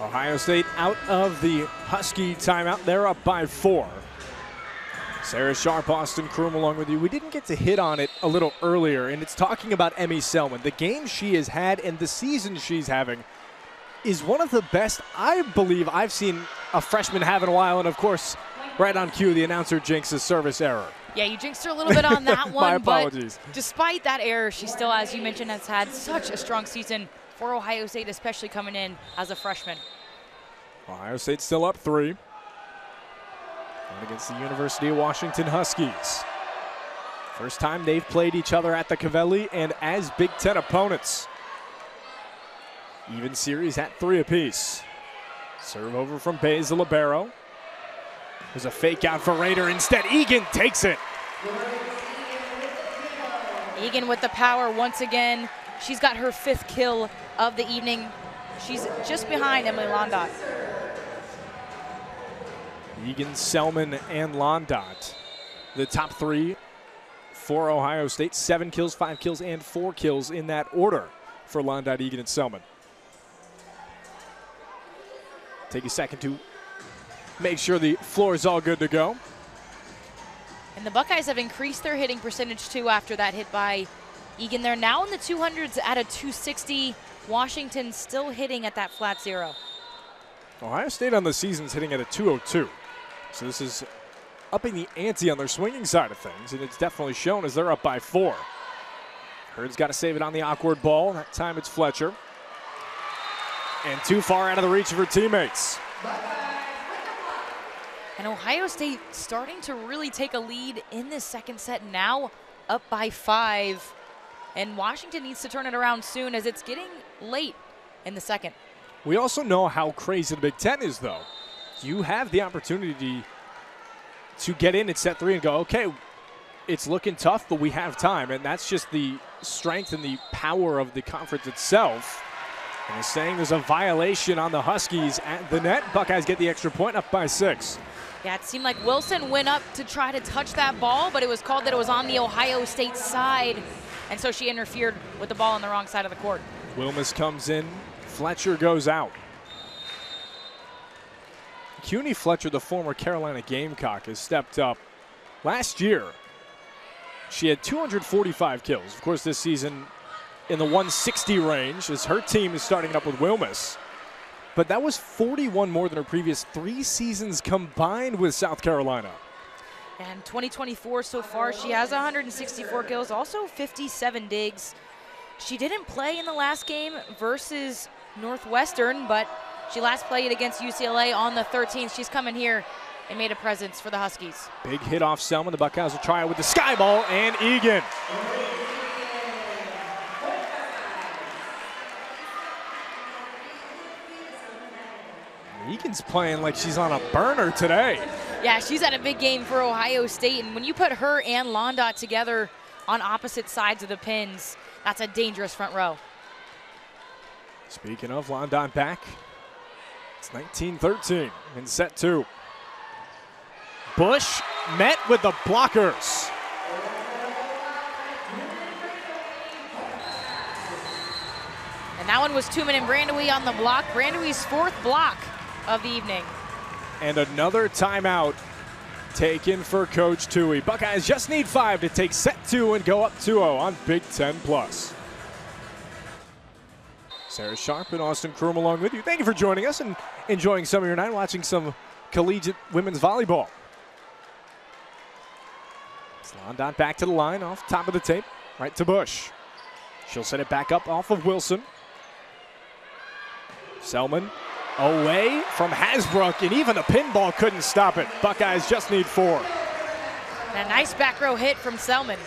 Ohio State out of the Husky timeout. They're up by four. Sarah Sharp, Austin Kroom along with you. We didn't get to hit on it a little earlier, and it's talking about Emmy Selman. The game she has had and the season she's having is one of the best I believe I've seen a freshman have in a while. And of course, right on cue, the announcer jinxes service error. Yeah, you jinxed her a little bit on that <laughs> one. My apologies. But despite that error, she still, as you mentioned, has had such a strong season for Ohio State, especially coming in as a freshman. Ohio State still up three. And against the University of Washington Huskies. First time they've played each other at the Covelli and as Big Ten opponents. Even series at three apiece. Serve over from Bays Libero. There's a fake out for Rader. Instead, Egan takes it. Egan with the power once again. She's got her fifth kill of the evening. She's just behind Emily Londot. Egan, Selman, and Londot. The top three for Ohio State. Seven kills, five kills, and four kills in that order for Londot, Egan, and Selman. Take a second to make sure the floor is all good to go. And the Buckeyes have increased their hitting percentage too after that hit by Egan. They're now in the 200s at a 260. Washington still hitting at that flat zero. Ohio State on the season's hitting at a 202. So this is upping the ante on their swinging side of things, and it's definitely shown as they're up by four. Hurd's got to save it on the awkward ball. That time it's Fletcher. And too far out of the reach of her teammates. And Ohio State starting to really take a lead in this second set now, up by five. And Washington needs to turn it around soon as it's getting late in the second. We also know how crazy the Big Ten is, though. You have the opportunity to get in at set three and go, okay, it's looking tough, but we have time. And that's just the strength and the power of the conference itself. And is saying there's a violation on the Huskies at the net. Buckeyes get the extra point up by six. Yeah, it seemed like Wilson went up to try to touch that ball, but it was called that it was on the Ohio State side. And so she interfered with the ball on the wrong side of the court. Wilmes comes in. Fletcher goes out. CUNY Fletcher, the former Carolina Gamecock, has stepped up. Last year, she had 245 kills. Of course, this season in the 160 range as her team is starting up with Wilmes. But that was 41 more than her previous three seasons combined with South Carolina. And 2024 so far, she has 164 kills, also 57 digs. She didn't play in the last game versus Northwestern, but she last played against UCLA on the 13th. She's coming here and made a presence for the Huskies. Big hit off Selman. The Buckeyes will try it with the sky ball and Egan. Egan's playing like she's on a burner today. Yeah, she's had a big game for Ohio State, and when you put her and Londot together on opposite sides of the pins, that's a dangerous front row. Speaking of Londot back, it's 19-13 in set two. Bush met with the blockers. And that one was Tuman and Brandewie on the block. Brandewie's fourth block of the evening. And another timeout taken for Coach Tui. Buckeyes just need five to take set two and go up 2-0 on Big Ten Plus. Sarah Sharp and Austin Kroom along with you. Thank you for joining us and enjoying some of your night watching some collegiate women's volleyball. Londot back to the line off top of the tape, right to Bush. She'll set it back up off of Wilson. Selman away from Hasbrook, and even the pinball couldn't stop it. Buckeyes just need four. And a nice back row hit from Selman.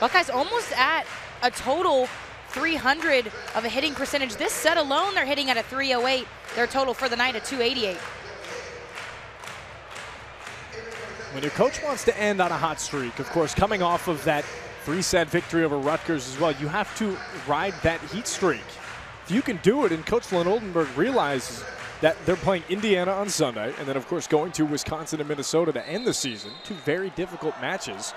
Buckeyes almost at a total 300 of a hitting percentage. This set alone, they're hitting at a 308. Their total for the night at 288. When your coach wants to end on a hot streak, of course, coming off of that three-set victory over Rutgers as well, you have to ride that heat streak. If you can do it, and Coach Flynn Oldenburg realizes that they're playing Indiana on Sunday, and then, of course, going to Wisconsin and Minnesota to end the season, two very difficult matches.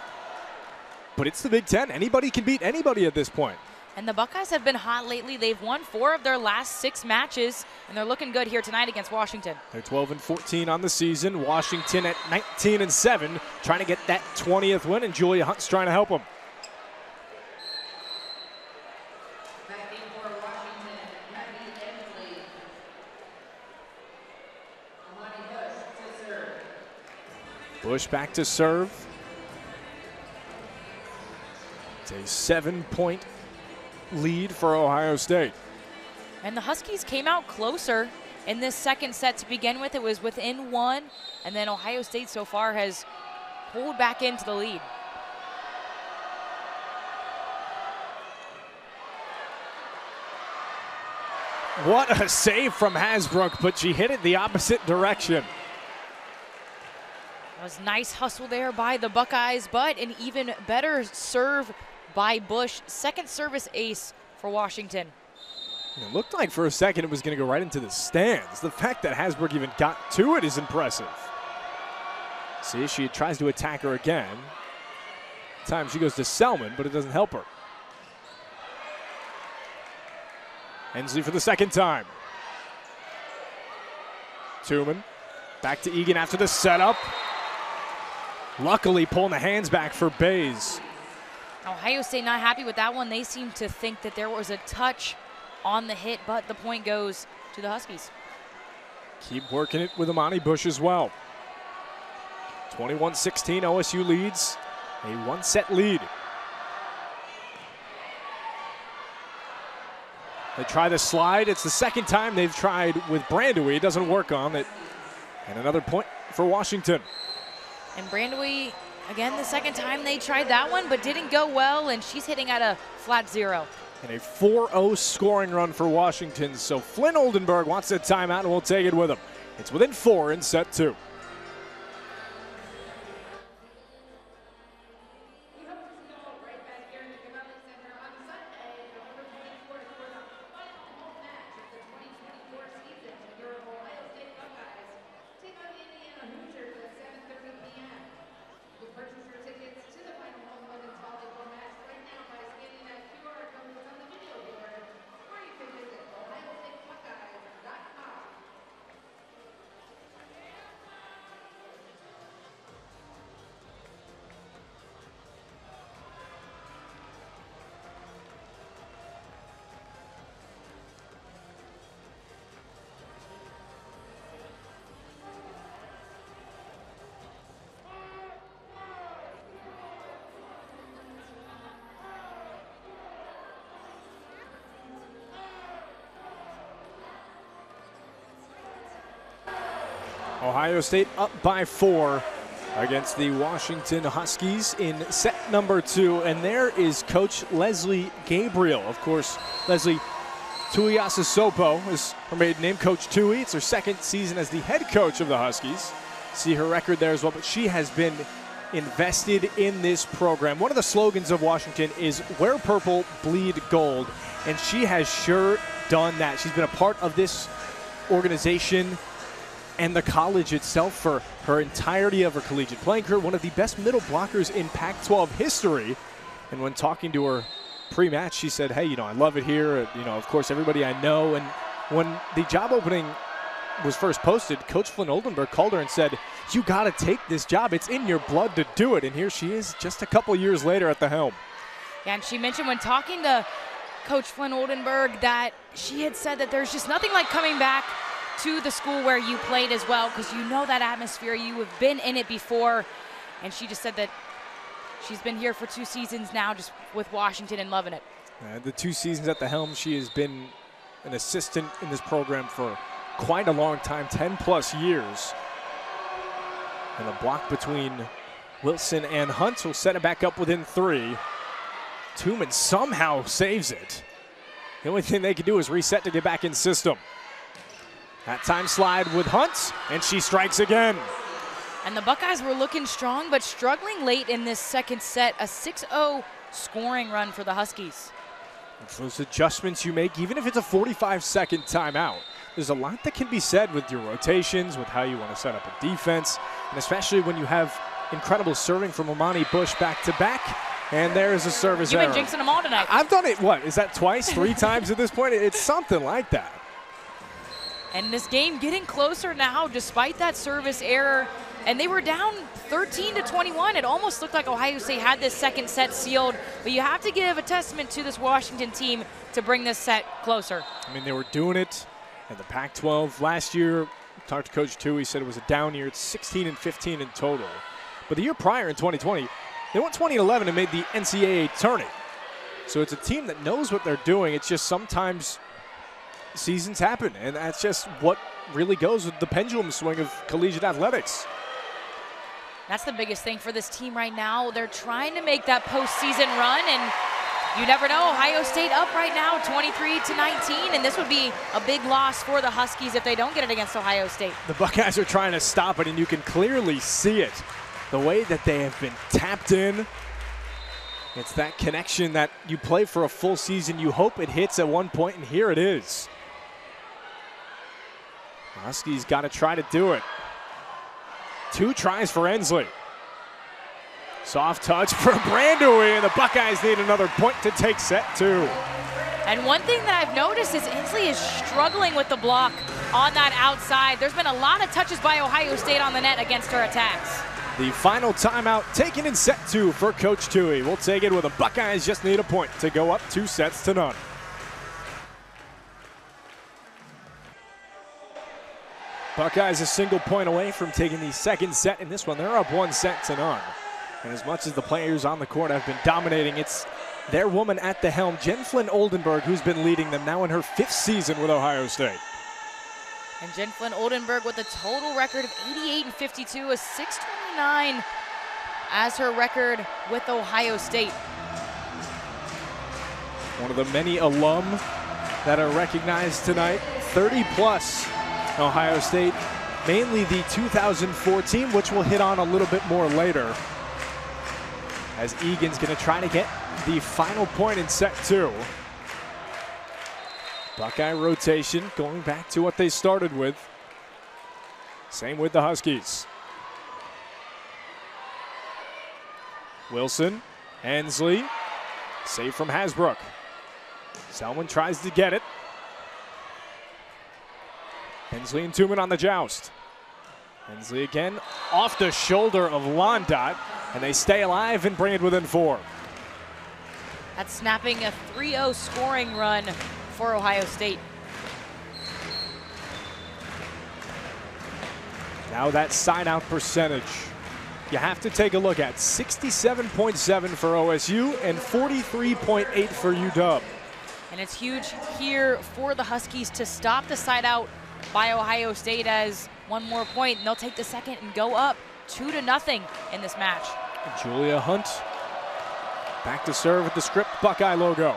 But it's the Big Ten. Anybody can beat anybody at this point. And the Buckeyes have been hot lately. They've won four of their last six matches, and they're looking good here tonight against Washington. They're 12 and 14 on the season. Washington at 19 and 7, trying to get that 20th win, and Julia Hunt's trying to help them. Bush back to serve. It's a seven point lead for Ohio State. And the Huskies came out closer in this second set to begin with. It was within one, and then Ohio State so far has pulled back into the lead. What a save from Hasbrook, but she hit it the opposite direction. That was nice hustle there by the Buckeyes, but an even better serve by Bush. Second service ace for Washington. It looked like for a second it was going to go right into the stands. The fact that Hasbrook even got to it is impressive. See, she tries to attack her again. Time she goes to Selman, but it doesn't help her. Hensley for the second time. Tuman back to Egan after the setup. Luckily pulling the hands back for Bays. Ohio State not happy with that one. They seem to think that there was a touch on the hit, but the point goes to the Huskies. Keep working it with Amani Bush as well. 21-16, OSU leads a one-set lead. They try the slide. It's the second time they've tried with Brandewie. It doesn't work on it. And another point for Washington. And Brandewie, again, the second time they tried that one, but didn't go well, and she's hitting at a flat zero. And a 4-0 scoring run for Washington. So Flynn Oldenburg wants a timeout, and we'll take it with him. It's within four in set two. Ohio State up by four against the Washington Huskies in set number two. And there is Coach Leslie Gabriel. Of course, Leslie Tuiasosopo is her maiden name, Coach Tui. It's her second season as the head coach of the Huskies. See her record there as well, but she has been invested in this program. One of the slogans of Washington is wear purple, bleed gold. And she has sure done that. She's been a part of this organization and the college itself for her entirety of her collegiate playing career. One of the best middle blockers in Pac 12 history. And when talking to her pre match, she said, Hey, you know, I love it here. You know, of course, everybody I know. And when the job opening was first posted, Coach Flynn Oldenburg called her and said, You got to take this job. It's in your blood to do it. And here she is just a couple years later at the helm. Yeah, and she mentioned when talking to Coach Flynn Oldenburg that she had said that there's just nothing like coming back to the school where you played as well because you know that atmosphere. You have been in it before. And she just said that she's been here for two seasons now, just with Washington and loving it. The two seasons at the helm, she has been an assistant in this program for quite a long time 10 plus years. And the block between Wilson and Hunt will set it back up within three. Tuman somehow saves it. The only thing they can do is reset to get back in system. That time slide with Hunt, and she strikes again. And the Buckeyes were looking strong, but struggling late in this second set. A 6-0 scoring run for the Huskies. It's those adjustments you make, even if it's a 45-second timeout. There's a lot that can be said with your rotations, with how you want to set up a defense, and especially when you have incredible serving from Amani Bush back to back. And there's a service You've error. been jinxing them all tonight. I've done it, what, is that twice, three <laughs> times at this point? It's something like that. And this game getting closer now despite that service error. And they were down 13 to 21. It almost looked like Ohio State had this second set sealed. But you have to give a testament to this Washington team to bring this set closer. I mean, they were doing it in the Pac 12 last year. Talked to Coach Tui, He said it was a down year. It's 16 and 15 in total. But the year prior in 2020, they won 2011 and made the NCAA tournament. So it's a team that knows what they're doing. It's just sometimes seasons happen, and that's just what really goes with the pendulum swing of collegiate athletics. That's the biggest thing for this team right now. They're trying to make that postseason run, and you never know. Ohio State up right now, 23 to 19, and this would be a big loss for the Huskies if they don't get it against Ohio State. The Buckeyes are trying to stop it, and you can clearly see it. The way that they have been tapped in. It's that connection that you play for a full season. You hope it hits at one point, and here it is. Huskies got to try to do it. Two tries for Ensley. Soft touch <laughs> for Brandewie, and the Buckeyes need another point to take set two. And one thing that I've noticed is Ensley is struggling with the block on that outside. There's been a lot of touches by Ohio State on the net against her attacks. The final timeout taken in set two for Coach Tui. We'll take it with the Buckeyes just need a point to go up two sets to none. Buckeyes a single point away from taking the second set in this one. They're up one set to none. And as much as the players on the court have been dominating, it's their woman at the helm, Jen Flynn Oldenburg, who's been leading them now in her fifth season with Ohio State. And Jen Flynn Oldenburg with a total record of 88 and 52, a 629 as her record with Ohio State. One of the many alum that are recognized tonight, 30 plus Ohio State, mainly the 2014, which we'll hit on a little bit more later. As Egan's going to try to get the final point in set two. Buckeye rotation going back to what they started with. Same with the Huskies. Wilson, Hensley, save from Hasbrook. Selman tries to get it. Hensley and Tuman on the joust. Hensley again off the shoulder of Londot, and they stay alive and bring it within four. That's snapping a 3-0 scoring run for Ohio State. Now that side out percentage. You have to take a look at 67.7 for OSU and 43.8 for UW. And it's huge here for the Huskies to stop the side out by Ohio State as one more point and they'll take the second and go up two to nothing in this match. Julia Hunt back to serve with the script Buckeye logo.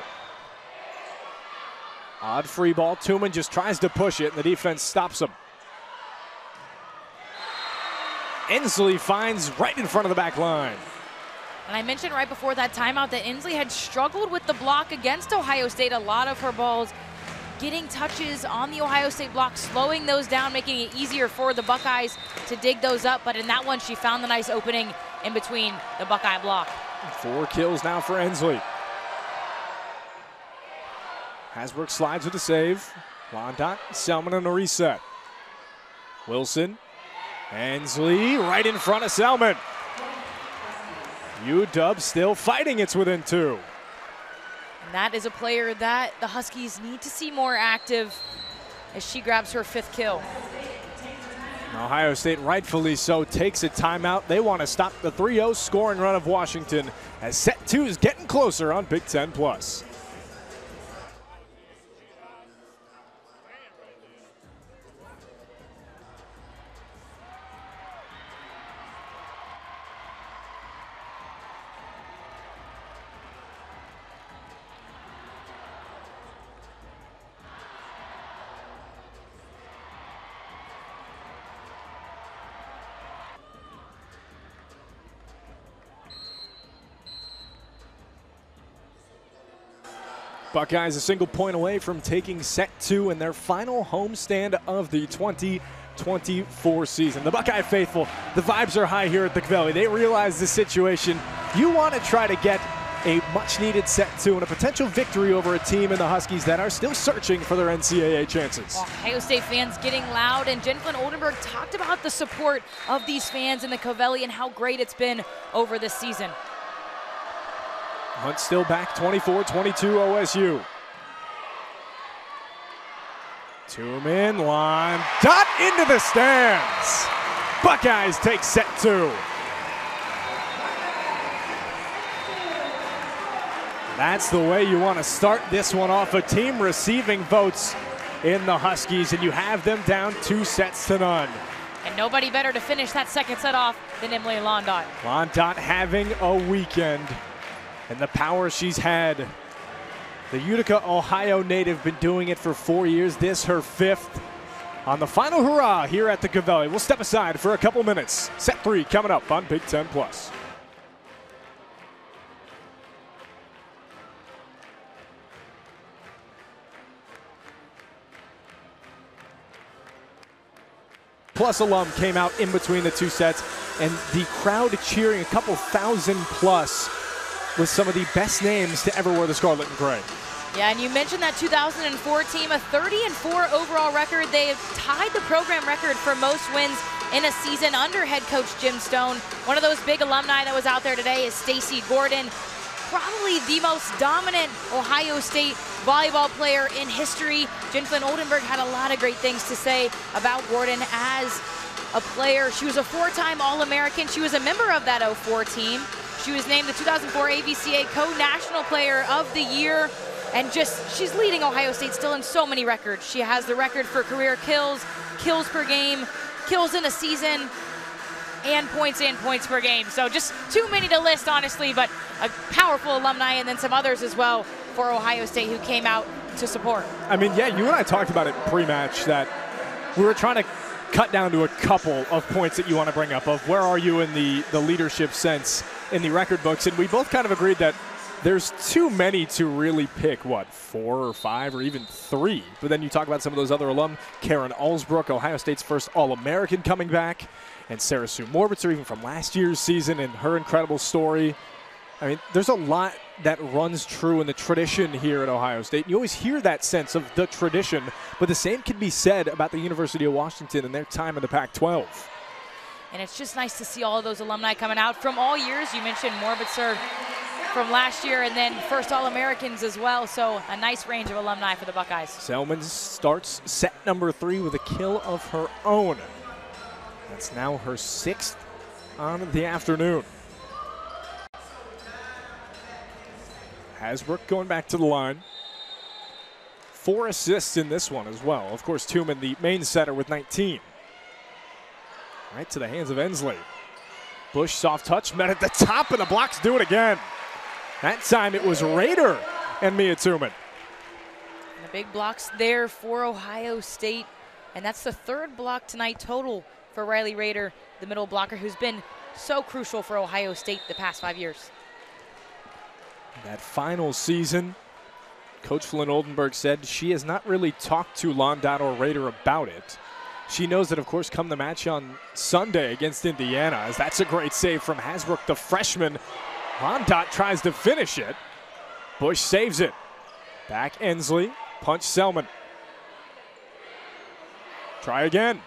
Odd free ball. Tuman just tries to push it and the defense stops him. Ensley finds right in front of the back line. And I mentioned right before that timeout that Ensley had struggled with the block against Ohio State. A lot of her balls getting touches on the Ohio State block, slowing those down, making it easier for the Buckeyes to dig those up. But in that one, she found the nice opening in between the Buckeye block. Four kills now for Ensley. Hasbrook slides with a save. Londot, Selman on a reset. Wilson, Ensley right in front of Selman. UW still fighting. It's within two. That is a player that the Huskies need to see more active as she grabs her fifth kill. Ohio State, rightfully so, takes a timeout. They want to stop the 3 0 scoring run of Washington as set two is getting closer on Big Ten Plus. Buckeyes a single point away from taking set two in their final homestand of the 2024 season. The Buckeye faithful, the vibes are high here at the Valley. They realize the situation. You want to try to get a much needed set two and a potential victory over a team in the Huskies that are still searching for their NCAA chances. Ohio State fans getting loud, and Jen Flynn Oldenburg talked about the support of these fans in the Covelli and how great it's been over this season. Hunt still back 24 22 OSU. Tuman line, dot into the stands. Buckeyes take set two. That's the way you want to start this one off. A team receiving votes in the Huskies, and you have them down two sets to none. And nobody better to finish that second set off than Emily Londot. Londot having a weekend, and the power she's had. The Utica, Ohio native, been doing it for four years. This her fifth. On the final hurrah here at the Covelli. We'll step aside for a couple minutes. Set three coming up on Big Ten Plus. Plus alum came out in between the two sets, and the crowd cheering a couple thousand plus with some of the best names to ever wear the scarlet and gray. Yeah, and you mentioned that 2004 team, a 30 and 4 overall record. They have tied the program record for most wins in a season under head coach Jim Stone. One of those big alumni that was out there today is Stacy Gordon, probably the most dominant Ohio State volleyball player in history. Jen Flynn Oldenburg had a lot of great things to say about Gordon as a player. She was a four-time All-American. She was a member of that 04 team. She was named the 2004 AVCA Co-National Player of the Year. And just, she's leading Ohio State still in so many records. She has the record for career kills, kills per game, kills in a season, and points in points per game. So just too many to list, honestly, but a powerful alumni and then some others as well for Ohio State who came out to support. I mean, yeah, you and I talked about it pre-match that we were trying to cut down to a couple of points that you want to bring up of where are you in the, the leadership sense in the record books. And we both kind of agreed that there's too many to really pick, what, four or five or even three. But then you talk about some of those other alum, Karen Alsbrook, Ohio State's first All-American coming back, and Sarah Sue Morbitzer, even from last year's season and her incredible story. I mean, there's a lot that runs true in the tradition here at Ohio State. You always hear that sense of the tradition, but the same can be said about the University of Washington and their time in the Pac-12. And it's just nice to see all those alumni coming out from all years. You mentioned Morbitzer from last year and then first All-Americans as well. So a nice range of alumni for the Buckeyes. Selman starts set number three with a kill of her own. That's now her sixth on the afternoon. Hasbrook going back to the line. Four assists in this one as well. Of course, Tuman, the main setter, with 19. Right to the hands of Ensley. Bush soft touch, met at the top, and the blocks do it again. That time it was Rader and Mia. And the big blocks there for Ohio State. And that's the third block tonight total for Riley Rader, the middle blocker, who's been so crucial for Ohio State the past five years. That final season, Coach Flynn Oldenburg said she has not really talked to Londot or Rader about it. She knows that, of course, come the match on Sunday against Indiana, as that's a great save from Hasbrook, the freshman. Londot tries to finish it. Bush saves it. Back Ensley, punch Selman. Try again.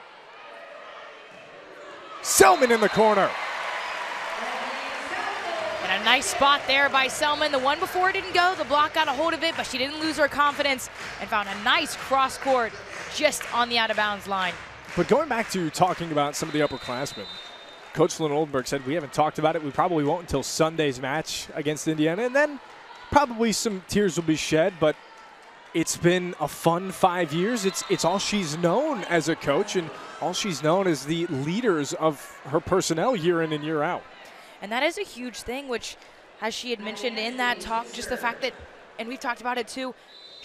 Selman in the corner. And a nice spot there by Selman. The one before didn't go. The block got a hold of it, but she didn't lose her confidence and found a nice cross court just on the out of bounds line. But going back to talking about some of the upperclassmen, Coach Flynn Oldenburg said we haven't talked about it. We probably won't until Sunday's match against Indiana, and then probably some tears will be shed. But it's been a fun five years. It's it's all she's known as a coach, and all she's known as the leaders of her personnel year in and year out. And that is a huge thing, which, as she had mentioned in that talk, just the fact that, and we've talked about it too,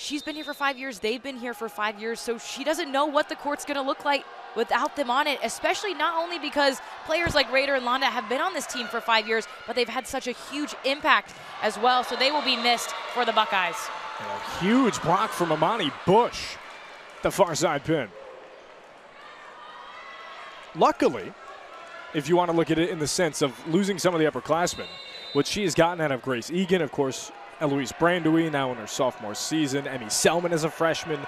she's been here for five years, they've been here for five years, so she doesn't know what the court's going to look like without them on it, especially not only because players like Rader and Londot have been on this team for five years, but they've had such a huge impact as well, so they will be missed for the Buckeyes. And a huge block from Amani Bush, the far side pin. Luckily, if you want to look at it in the sense of losing some of the upperclassmen, what she has gotten out of Grace Egan, of course, Eloise Brandewie now in her sophomore season. Emmy Selman is a freshman.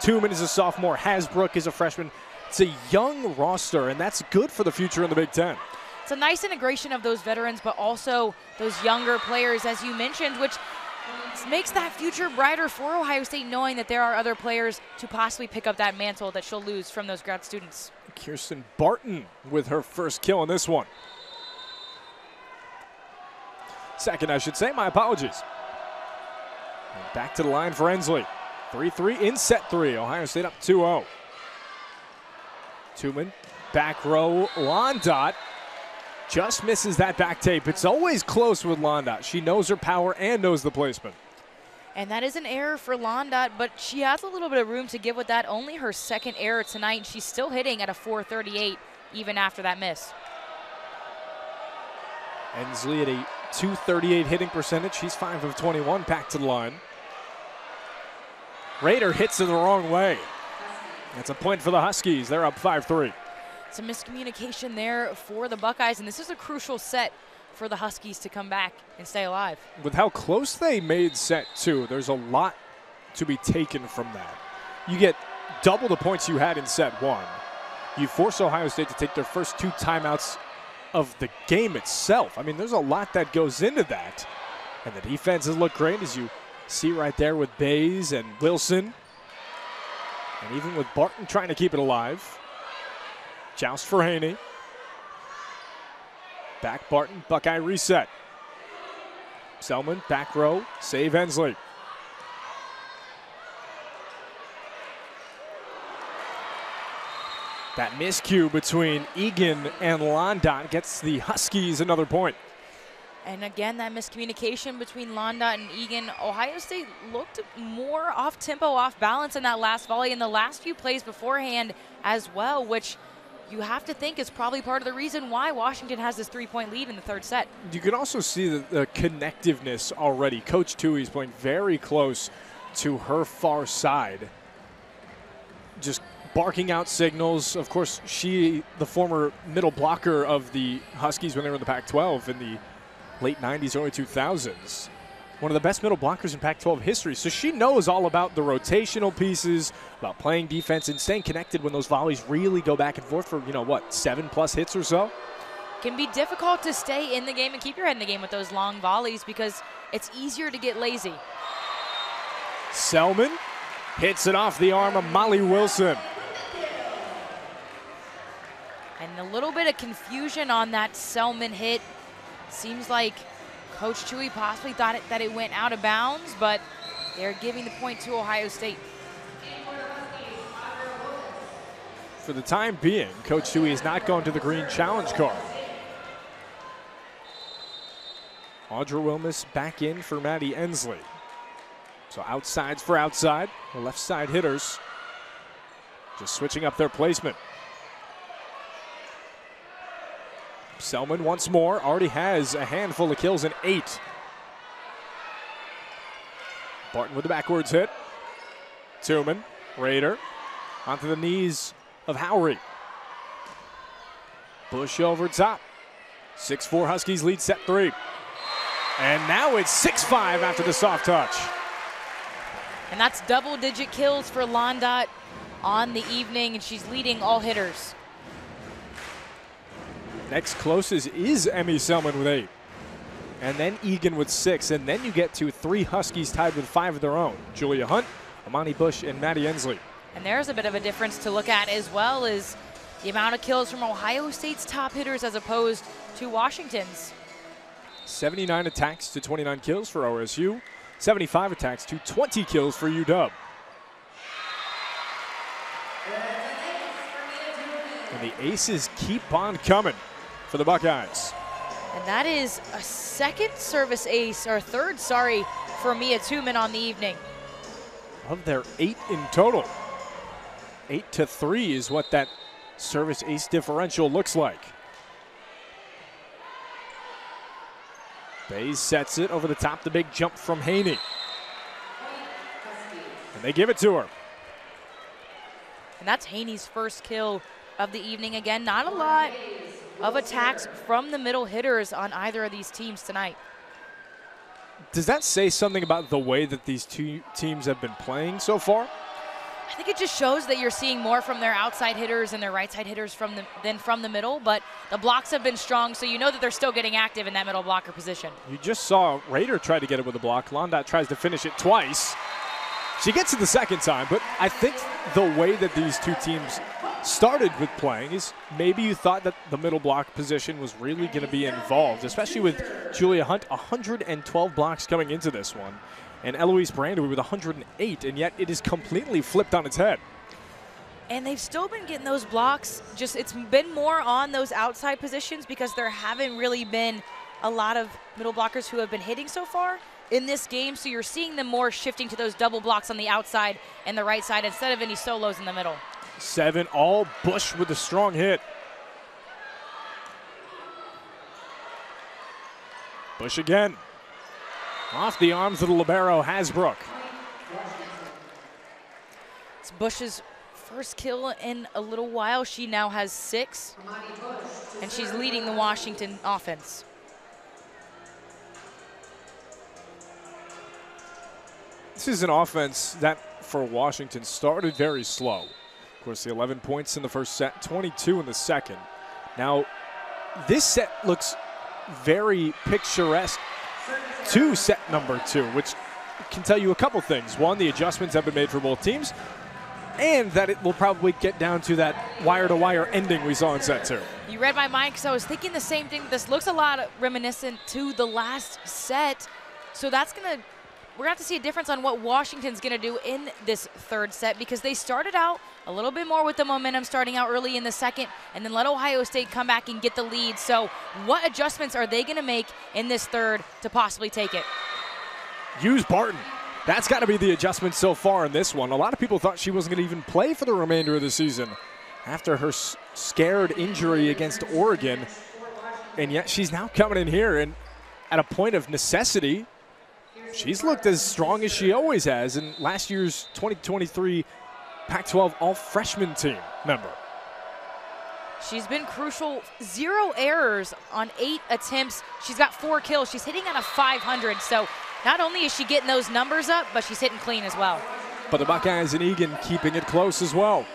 Tuman is a sophomore. Hasbrook is a freshman. It's a young roster, and that's good for the future in the Big Ten. It's a nice integration of those veterans, but also those younger players, as you mentioned, which makes that future brighter for Ohio State, knowing that there are other players to possibly pick up that mantle that she'll lose from those grad students. Kierstyn Barton with her first kill in this one. Second, I should say. My apologies. And back to the line for Ensley. 3 3 in set three. Ohio State up 2 0. Tuman, back row, Londot just misses that back tape. It's always close with Londot. She knows her power and knows the placement. And that is an error for Londot, but she has a little bit of room to give with that. Only her second error tonight. She's still hitting at a 438 even after that miss. Ensley at a 238 hitting percentage. He's 5 of 21 back to the line. Rader hits it the wrong way. That's a point for the Huskies. They're up 5 3. Some miscommunication there for the Buckeyes, and this is a crucial set for the Huskies to come back and stay alive. With how close they made set two, there's a lot to be taken from that. You get double the points you had in set one. You force Ohio State to take their first two timeouts of the game itself. I mean, there's a lot that goes into that. And the defenses look great, as you see right there with Bays and Wilson. And even with Barton trying to keep it alive. Joust for Haney. Back Barton, Buckeye reset. Selman, back row, save Ensley. That miscue between Egan and Londot gets the Huskies another point. And again, that miscommunication between Londot and Egan. Ohio State looked more off tempo, off balance in that last volley in the last few plays beforehand as well, which you have to think is probably part of the reason why Washington has this three point lead in the third set. You can also see the, the connectiveness already. Coach Tui is playing very close to her far side. Just barking out signals. Of course, she, the former middle blocker of the Huskies when they were in the Pac 12 in the late 90s, early 2000s. One of the best middle blockers in Pac 12 history. So she knows all about the rotational pieces, about playing defense, and staying connected when those volleys really go back and forth for, you know, what, seven plus hits or so? Can be difficult to stay in the game and keep your head in the game with those long volleys because it's easier to get lazy. Selman hits it off the arm of Molly Wilson. And a little bit of confusion on that Selman hit. Seems like Coach Tui possibly thought it, that it went out of bounds, but they're giving the point to Ohio State. For the time being, Coach Tui is not going to the green challenge card. Audra Wilmes back in for Maddie Ensley. So outsides for outside. The left side hitters just switching up their placement. Selman once more already has a handful of kills in eight. Barton with the backwards hit. Tuman, Rader, onto the knees of Howry. Bush over top. 6-4 Huskies lead set three. And now it's 6-5 after the soft touch. And that's double-digit kills for Londot on the evening, and she's leading all hitters. Next closest is Emmy Selman with eight. And then Egan with six. And then you get to three Huskies tied with five of their own. Julia Hunt, Amani Bush, and Maddie Ensley. And there's a bit of a difference to look at as well as the amount of kills from Ohio State's top hitters as opposed to Washington's. 79 attacks to 29 kills for OSU. 75 attacks to 20 kills for UW. And the aces keep on coming for the Buckeyes. And that is a second service ace, or third, sorry, for Mia Tuman on the evening. Of their eight in total. Eight to three is what that service ace differential looks like. Bays sets it over the top, the big jump from Haney. And they give it to her. And that's Haney's first kill of the evening. Again, not a lot of attacks from the middle hitters on either of these teams tonight. Does that say something about the way that these two teams have been playing so far? I think it just shows that you're seeing more from their outside hitters and their right side hitters from the, than from the middle, but the blocks have been strong, so you know that they're still getting active in that middle blocker position. You just saw Rader try to get it with a block. Londot tries to finish it twice. She gets it the second time, but I think the way that these two teams started with playing is maybe you thought that the middle block position was really going to be involved, especially with Julia Hunt, 112 blocks coming into this one, and Eloise Brandewie with 108, and yet it is completely flipped on its head. And they've still been getting those blocks. Just it's been more on those outside positions because there haven't really been a lot of middle blockers who have been hitting so far in this game. So you're seeing them more shifting to those double blocks on the outside and the right side instead of any solos in the middle. Seven, all Bush with a strong hit. Bush again. Off the arms of the Libero, Hasbrook. It's Bush's first kill in a little while. She now has six, and she's leading the Washington offense. This is an offense that, for Washington, started very slow. Of course, the 11 points in the first set, 22 in the second. Now, this set looks very picturesque to set number two, which can tell you a couple things. One, the adjustments have been made for both teams, and that it will probably get down to that wire to wire ending we saw in set two. You read my mind because I was thinking the same thing. This looks a lot reminiscent to the last set. So that's going to we're going to have to see a difference on what Washington's going to do in this third set because they started out a little bit more with the momentum starting out early in the second and then let Ohio State come back and get the lead. So, what adjustments are they going to make in this third to possibly take it? Use Barton. That's got to be the adjustment so far in this one. A lot of people thought she wasn't going to even play for the remainder of the season after her scared injury against Oregon. And yet she's now coming in here and at a point of necessity she's looked as strong as she always has in last year's 2023 Pac 12 all freshman team member. She's been crucial. Zero errors on eight attempts. She's got four kills. She's hitting at a 500. So not only is she getting those numbers up, but she's hitting clean as well. But the Buckeyes and Egan keeping it close as well.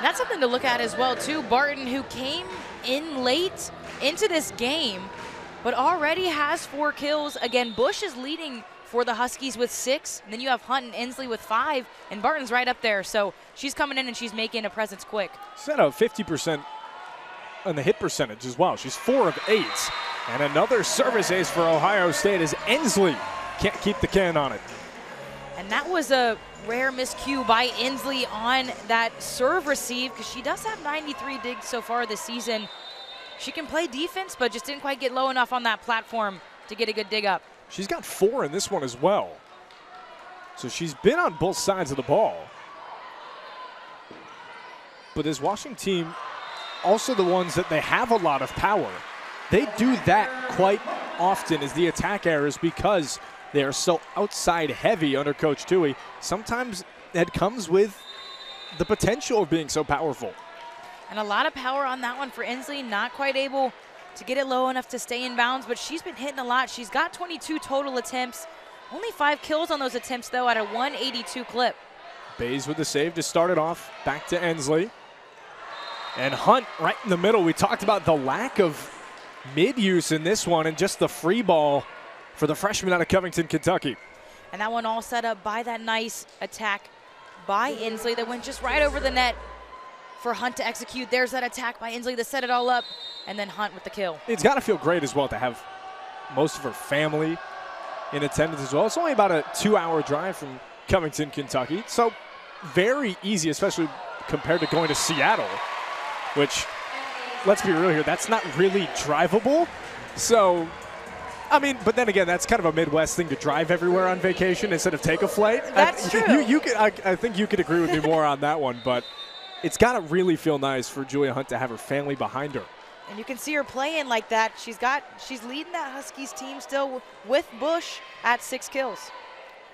That's something to look at as well, too. Barton, who came in late into this game, but already has four kills. Again, Bush is leading for the Huskies with six. And then you have Hunt and Ensley with five, and Barton's right up there. So she's coming in and she's making a presence quick. Set a 50% on the hit percentage as well. She's four of eight. And another service ace for Ohio State as Ensley can't keep the can on it. And that was a rare miscue by Ensley on that serve receive because she does have 93 digs so far this season. She can play defense, but just didn't quite get low enough on that platform to get a good dig up. She's got four in this one as well. So she's been on both sides of the ball. But this Washington team, also the ones that they have a lot of power, they do that quite often as the attack errors because they are so outside heavy under Coach Tui. Sometimes that comes with the potential of being so powerful. And a lot of power on that one for Ensley. Not quite able to get it low enough to stay in bounds, but she's been hitting a lot. She's got 22 total attempts. Only five kills on those attempts, though, at a 182 clip. Bays with the save to start it off. Back to Ensley. And Hunt right in the middle. We talked about the lack of mid use in this one and just the free ball for the freshman out of Covington, Kentucky. And that one all set up by that nice attack by Ensley that went just right over the net for Hunt to execute. There's that attack by Ensley to set it all up, and then Hunt with the kill. It's got to feel great as well to have most of her family in attendance as well. It's only about a two-hour drive from Covington, Kentucky, so very easy, especially compared to going to Seattle, which, let's be real here, that's not really drivable. So I mean, but then again, that's kind of a Midwest thing to drive everywhere on vacation instead of take a flight. That's I, true. You, you could, I, I, think you could agree with me more on that one, but it's got to really feel nice for Julia Hunt to have her family behind her. And you can see her playing like that. She's got she's leading that Huskies team still with Bush at six kills.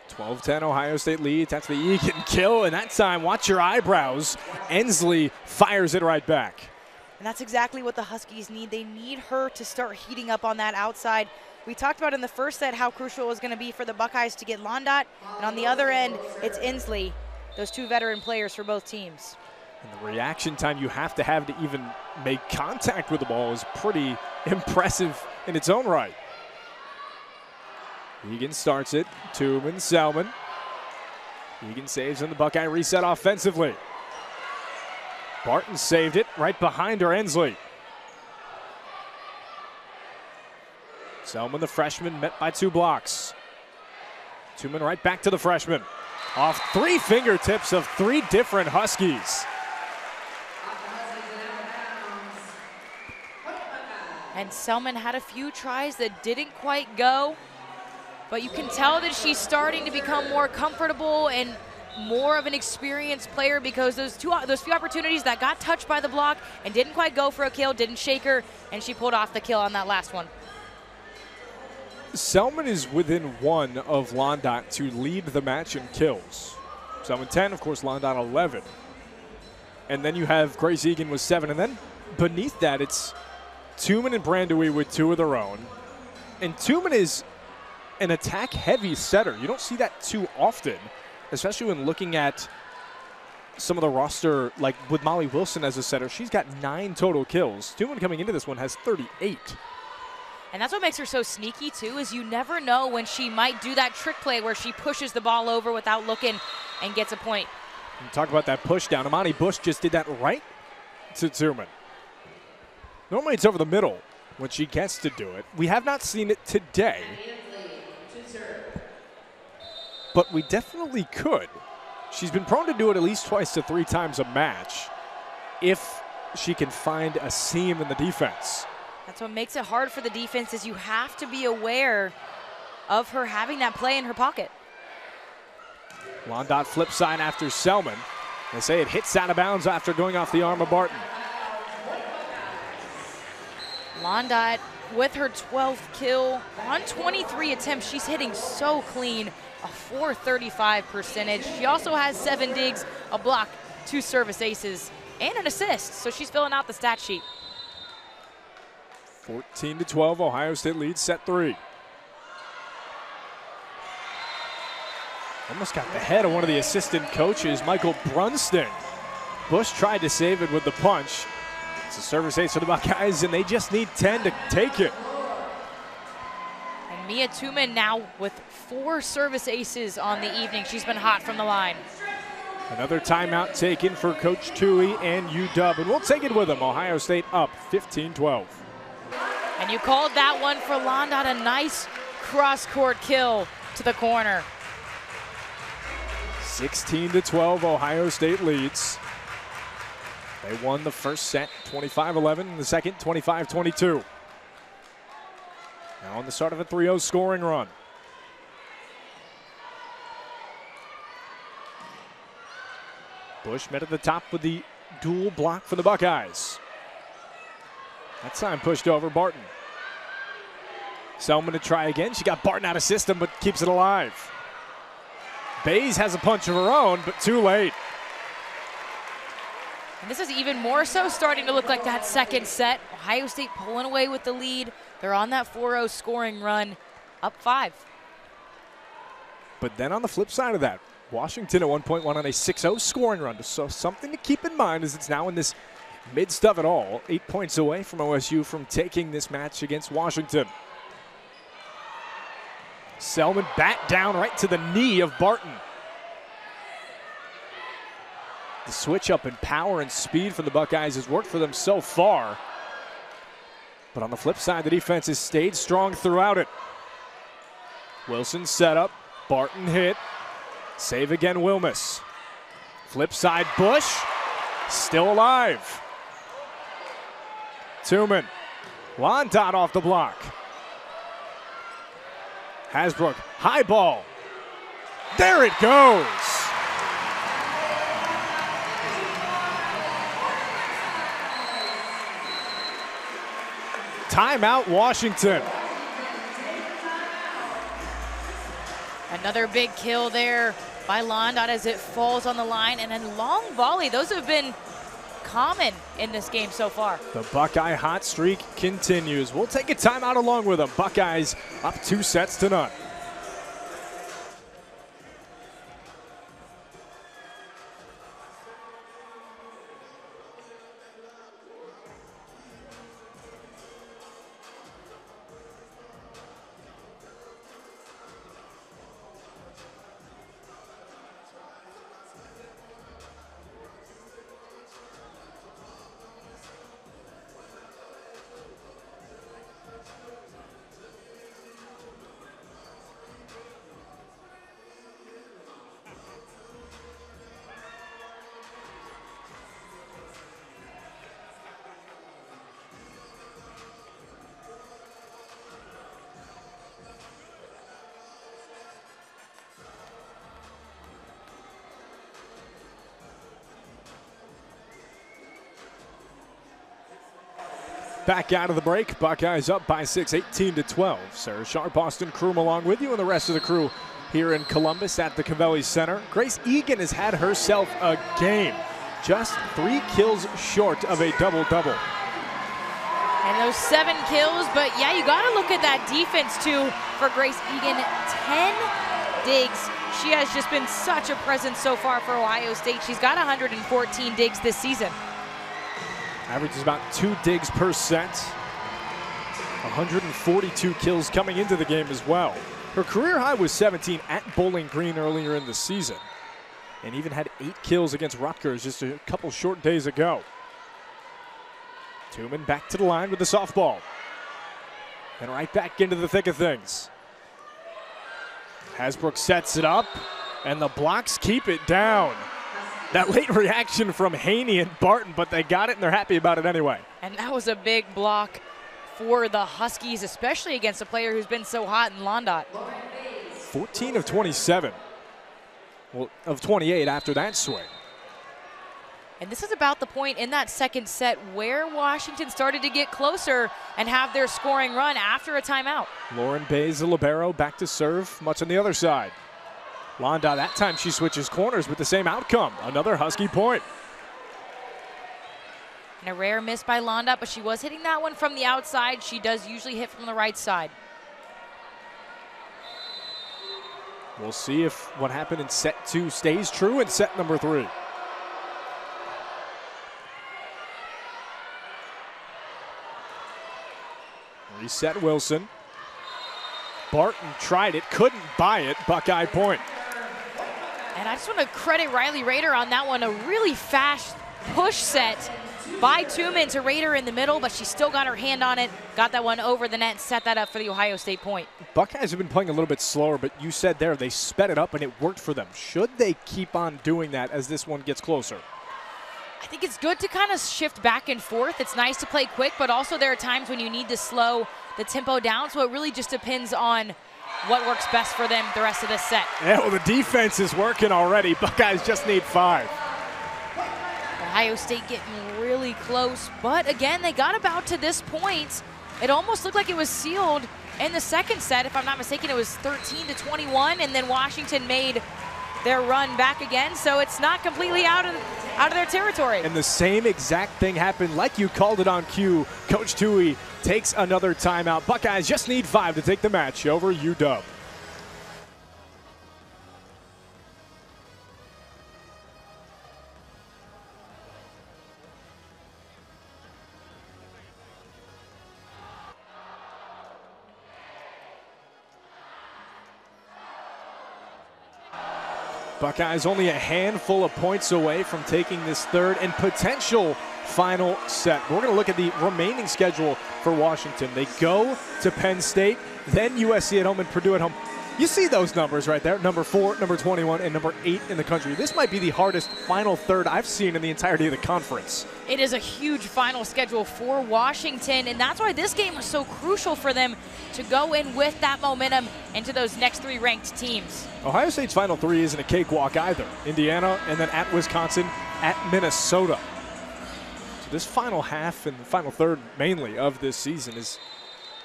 12-10 Ohio State leads. That's the Egan kill, and that time, watch your eyebrows. Ensley fires it right back. And that's exactly what the Huskies need. They need her to start heating up on that outside. We talked about in the first set how crucial it was going to be for the Buckeyes to get Londot. And on the other end, it's Ensley, those two veteran players for both teams. And the reaction time you have to have to even make contact with the ball is pretty impressive in its own right. Egan starts it. Tuman, Selman. Egan saves and the Buckeye reset offensively. Barton saved it right behind her, Ensley. Selman, the freshman, met by two blocks. Tuman right back to the freshman. Off three fingertips of three different Huskies. And Selman had a few tries that didn't quite go, but you can tell that she's starting to become more comfortable and more of an experienced player because those two those few opportunities that got touched by the block and didn't quite go for a kill didn't shake her and she pulled off the kill on that last one. Selman is within one of Londot to lead the match in kills. Selman 10, of course, Londot 11. And then you have Grace Egan with seven. And then beneath that, it's Tuman and Brandewie with two of their own. And Tuman is an attack heavy setter. You don't see that too often, especially when looking at some of the roster, like with Molly Wilson as a setter. She's got nine total kills. Tuman coming into this one has 38. And that's what makes her so sneaky too, is you never know when she might do that trick play where she pushes the ball over without looking and gets a point. And talk about that push down. Amani Bush just did that right to Tuman. Normally it's over the middle when she gets to do it. We have not seen it today. But we definitely could. She's been prone to do it at least twice to three times a match if she can find a seam in the defense. That's what makes it hard for the defense is you have to be aware of her having that play in her pocket. Londot flip side after Selman. They say it hits out of bounds after going off the arm of Barton. Londot with her 12th kill on 23 attempts. She's hitting so clean, a 435 percentage. She also has seven digs, a block, two service aces, and an assist. So she's filling out the stat sheet. 14 to 12, Ohio State leads set three. Almost got the head of one of the assistant coaches, Michael Brunston. Bush tried to save it with the punch. It's a service ace for the Buckeyes, and they just need 10 to take it. And Mia Tuman now with four service aces on the evening. She's been hot from the line. Another timeout taken for Coach Tui and UW, and we'll take it with them. Ohio State up 15-12. And you called that one for Londot, a nice cross-court kill to the corner. 16 to 12, Ohio State leads. They won the first set 25-11, and the second 25-22. Now on the start of a 3-0 scoring run. Bush met at the top with the dual block for the Buckeyes. That time pushed over Barton. Selman to try again. She got Barton out of system, but keeps it alive. Bays has a punch of her own, but too late. This is even more so starting to look like that second set. Ohio State pulling away with the lead. They're on that 4-0 scoring run, up five. But then on the flip side of that, Washington at one point went on a 6-0 scoring run. So something to keep in mind as it's now in this midst of it all. Eight points away from OSU from taking this match against Washington. Selman bat down right to the knee of Barton. The switch up in power and speed for the Buckeyes has worked for them so far. But on the flip side, the defense has stayed strong throughout it. Wilson set up, Barton hit, save again Wilmes. Flip side Bush, still alive. Tuman, Londot off the block. Hasbrook, high ball. There it goes. Timeout, Washington. Another big kill there by Londot as it falls on the line. And then long volley. Those have been common in this game so far. The Buckeye hot streak continues. We'll take a timeout along with them. Buckeyes up two sets to none. Back out of the break. Buckeyes up by six, 18 to 12. Sarah Sharp, Boston Crew along with you, and the rest of the crew here in Columbus at the Covelli Center. Grace Egan has had herself a game. Just three kills short of a double double. And those seven kills, but yeah, you got to look at that defense too for Grace Egan. 10 digs. She has just been such a presence so far for Ohio State. She's got 114 digs this season. Averages about two digs per set. 142 kills coming into the game as well. Her career high was 17 at Bowling Green earlier in the season. And even had eight kills against Rutgers just a couple short days ago. Tuman back to the line with the softball. And right back into the thick of things. Hasbrook sets it up, and the blocks keep it down. That late reaction from Haney and Barton, but they got it and they're happy about it anyway. And that was a big block for the Huskies, especially against a player who's been so hot in Londot. 14 of 27. Well, of 28 after that swing. And this is about the point in that second set where Washington started to get closer and have their scoring run after a timeout. Lauren Bays, the libero, back to serve, much on the other side. Londot, that time she switches corners with the same outcome. Another Husky point. And a rare miss by Londot, but she was hitting that one from the outside. She does usually hit from the right side. We'll see if what happened in set two stays true in set number three. Reset Wilson. Barton tried it, couldn't buy it. Buckeye point. And I just want to credit Riley Rader on that one. A really fast push set by Tuman to Rader in the middle, but she still got her hand on it, got that one over the net, set that up for the Ohio State point. Buckeyes have been playing a little bit slower, but you said there they sped it up and it worked for them. Should they keep on doing that as this one gets closer? I think it's good to kind of shift back and forth. It's nice to play quick, but also there are times when you need to slow the tempo down. So it really just depends on what works best for them the rest of this set. Yeah, well, the defense is working already. <laughs> Buckeyes just need five. Ohio State getting really close, but again, they got about to this point. It almost looked like it was sealed in the second set. If I'm not mistaken, it was 13 to 21, and then Washington made their run back again. So it's not completely out of out of their territory. And the same exact thing happened, like you called it on cue. Coach Tui takes another timeout. Buckeyes just need five to take the match over UW. Buckeyes only a handful of points away from taking this third and potential final set. We're going to look at the remaining schedule for Washington. They go to Penn State, then USC at home and Purdue at home. You see those numbers right there number four, number 21, and number eight in the country. This might be the hardest final third I've seen in the entirety of the conference. It is a huge final schedule for Washington, and that's why this game was so crucial for them to go in with that momentum into those next three ranked teams. Ohio State's final three isn't a cakewalk either. Indiana, and then at Wisconsin, at Minnesota. This final half and the final third, mainly, of this season is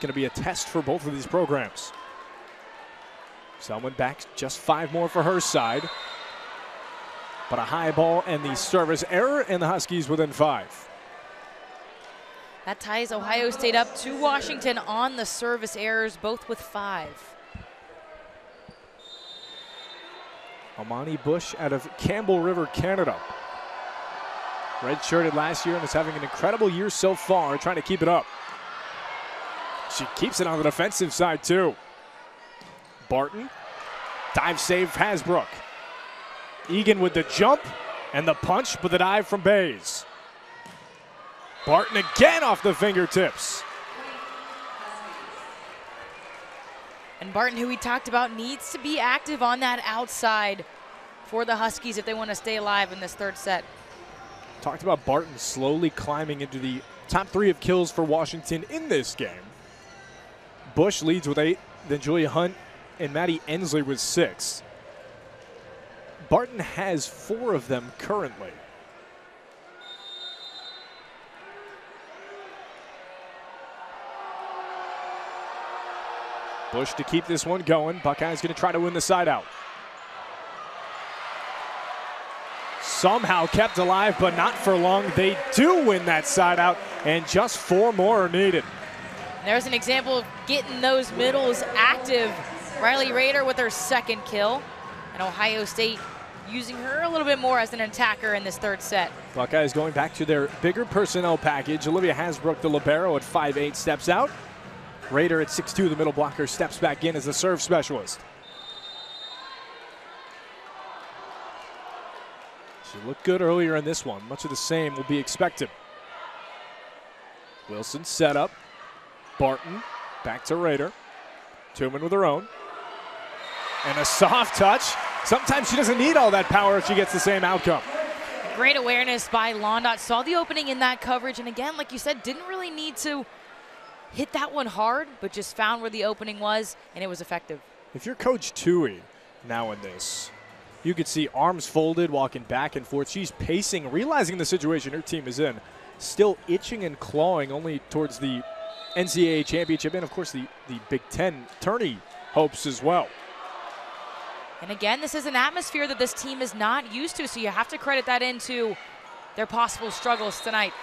going to be a test for both of these programs. Selman back just five more for her side. but a high ball and the service error, and the Huskies within five. That ties Ohio State up to Washington on the service errors, both with five. Amani Bush out of Campbell River, Canada. Red-shirted last year and is having an incredible year so far, trying to keep it up. She keeps it on the defensive side too. Barton, dive save Hasbrook. Egan with the jump and the punch, but the dive from Bays. Barton again off the fingertips. And Barton, who we talked about, needs to be active on that outside for the Huskies if they want to stay alive in this third set. Talked about Barton slowly climbing into the top three of kills for Washington in this game. Bush leads with eight, then Julia Hunt and Maddie Ensley with six. Barton has four of them currently. Bush to keep this one going. Buckeyes going to try to win the side out. Somehow kept alive, but not for long. They do win that side out, and just four more are needed. There's an example of getting those middles active. Riley Rader with her second kill, and Ohio State using her a little bit more as an attacker in this third set. Buckeyes going back to their bigger personnel package. Olivia Hasbrook, the libero, at 5'8", steps out. Rader at 6'2", the middle blocker, steps back in as the serve specialist. She looked good earlier in this one. Much of the same will be expected. Wilson set up. Barton back to Rader. Tuman with her own. And a soft touch. Sometimes she doesn't need all that power if she gets the same outcome. Great awareness by Londot. Saw the opening in that coverage. And again, like you said, didn't really need to hit that one hard, but just found where the opening was, and it was effective. If you're Coach Tui now in this, you could see arms folded, walking back and forth. She's pacing, realizing the situation her team is in, still itching and clawing only towards the NCAA championship and, of course, the, the Big Ten tourney hopes as well. And again, this is an atmosphere that this team is not used to, so you have to credit that into their possible struggles tonight.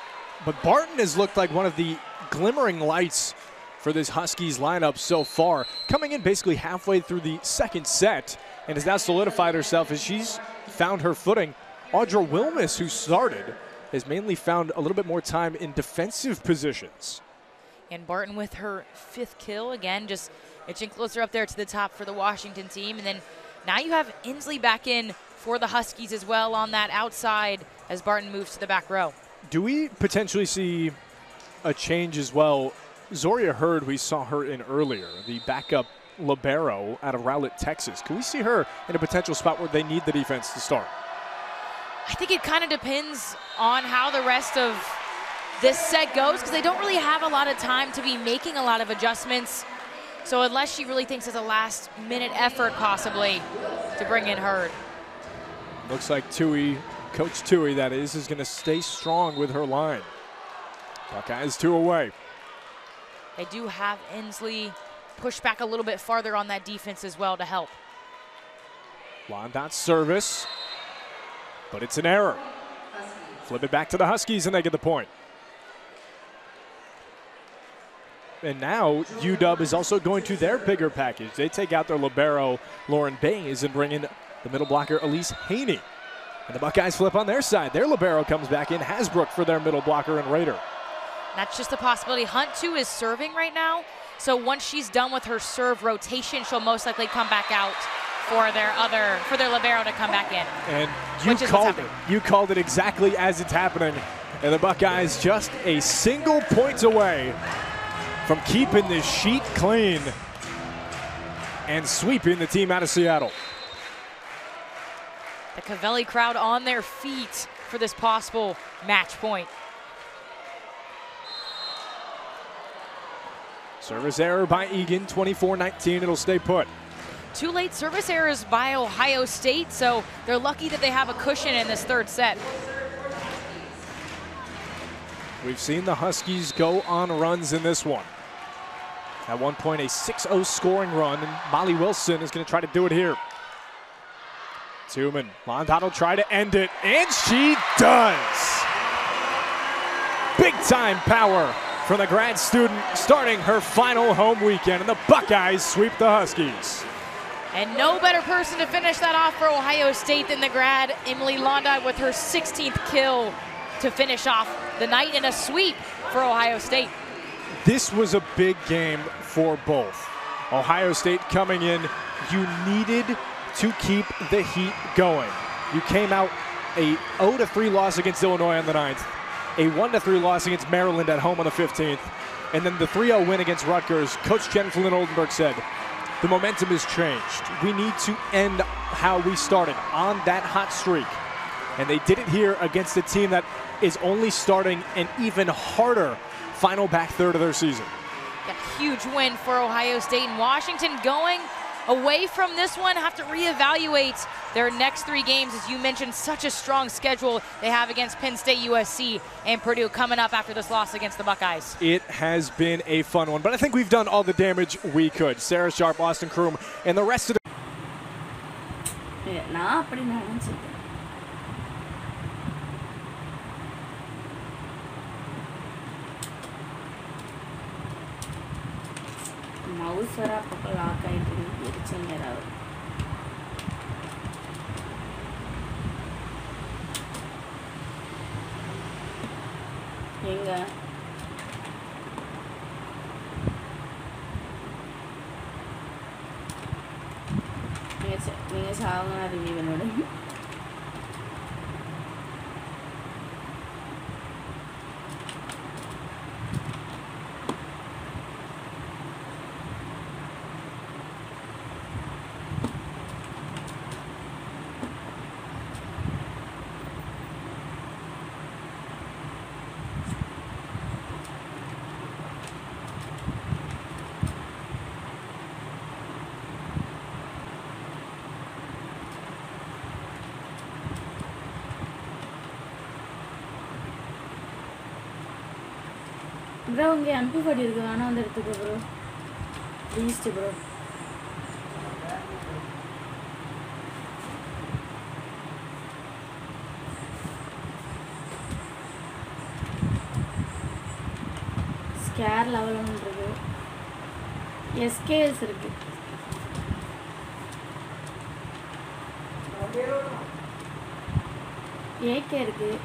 But Barton has looked like one of the glimmering lights for this Huskies lineup so far, coming in basically halfway through the second set and has now solidified herself as she's found her footing. Audra Wilmes, who started, has mainly found a little bit more time in defensive positions. And Barton with her fifth kill, again, just inching closer up there to the top for the Washington team. And then now you have Ensley back in for the Huskies as well on that outside as Barton moves to the back row. Do we potentially see a change as well? Zoria Hurd, we saw her in earlier, the backup libero out of Rowlett, Texas. Can we see her in a potential spot where they need the defense to start? I think it kind of depends on how the rest of this set goes because they don't really have a lot of time to be making a lot of adjustments. So unless she really thinks it's a last minute effort possibly to bring in Hurd. Looks like Tui, Coach Tui that is, is going to stay strong with her line. Buckeyes two away. They do have Ensley push back a little bit farther on that defense as well to help. Londot service, but it's an error. Flip it back to the Huskies and they get the point. And now UW is also going to their bigger package. They take out their libero, Lauren Bays, and bring in the middle blocker, Elise Haney. And the Buckeyes flip on their side. Their libero comes back in, Hasbrook for their middle blocker and Rader. That's just a possibility. Hunt, too, is serving right now. So once she's done with her serve rotation, she'll most likely come back out for their other for their libero to come back in. And you called it. You called it exactly as it's happening. And the Buckeyes just a single point away from keeping this sheet clean and sweeping the team out of Seattle. The Covelli crowd on their feet for this possible match point. Service error by Egan, 24-19. It'll stay put. Two late service errors by Ohio State, so they're lucky that they have a cushion in this third set. We've seen the Huskies go on runs in this one. At one point, a 6-0 scoring run, and Molly Wilson is going to try to do it here. Tuman. Londot will try to end it, and she does. Big time power from the grad student starting her final home weekend, and the Buckeyes sweep the Huskies. And no better person to finish that off for Ohio State than the grad, Emily Londot, with her 16th kill to finish off the night in a sweep for Ohio State. This was a big game for both. Ohio State coming in, you needed to keep the heat going. You came out a 0 3 loss against Illinois on the 9th, a 1 3 loss against Maryland at home on the 15th, and then the 3 0 win against Rutgers. Coach Jennifer Flynn Oldenburg said, the momentum has changed. We need to end how we started on that hot streak. And they did it here against a team that is only starting an even harder final back third of their season. A huge win for Ohio State and Washington going away from this one, have to reevaluate their next three games. As you mentioned, such a strong schedule they have against Penn State, USC, and Purdue coming up after this loss against the Buckeyes. It has been a fun one, but I think we've done all the damage we could. Sarah Sharp, Austin Kroom, and the rest of the. Mouse ವರ lock ಆಯ್ತು வர அப்பப்போ lock ஆகிட்டு இருக்கு எரிச்சல் நேராவது எங்க நீங்கள் ச- நீங்கள் சாவுங்க நான் ப்ரோ இங்கே எம்பி படி இருக்கு. வேணா வந்து எடுத்துக்கோ bro please bro scare level ஒன்று எஸ்கேஎஸ் இருக்குது ஏகே இருக்குது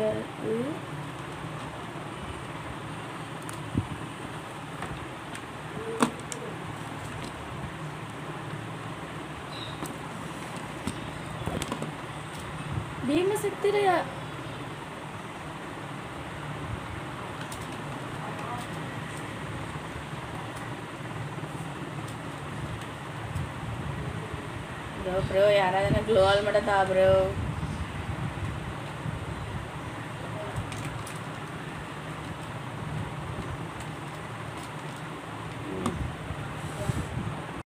பிறகு பீமசக்திர బ్రో బ్రో యారాధన ಗ್ಲೋ ಆಲ್ తా బ్రో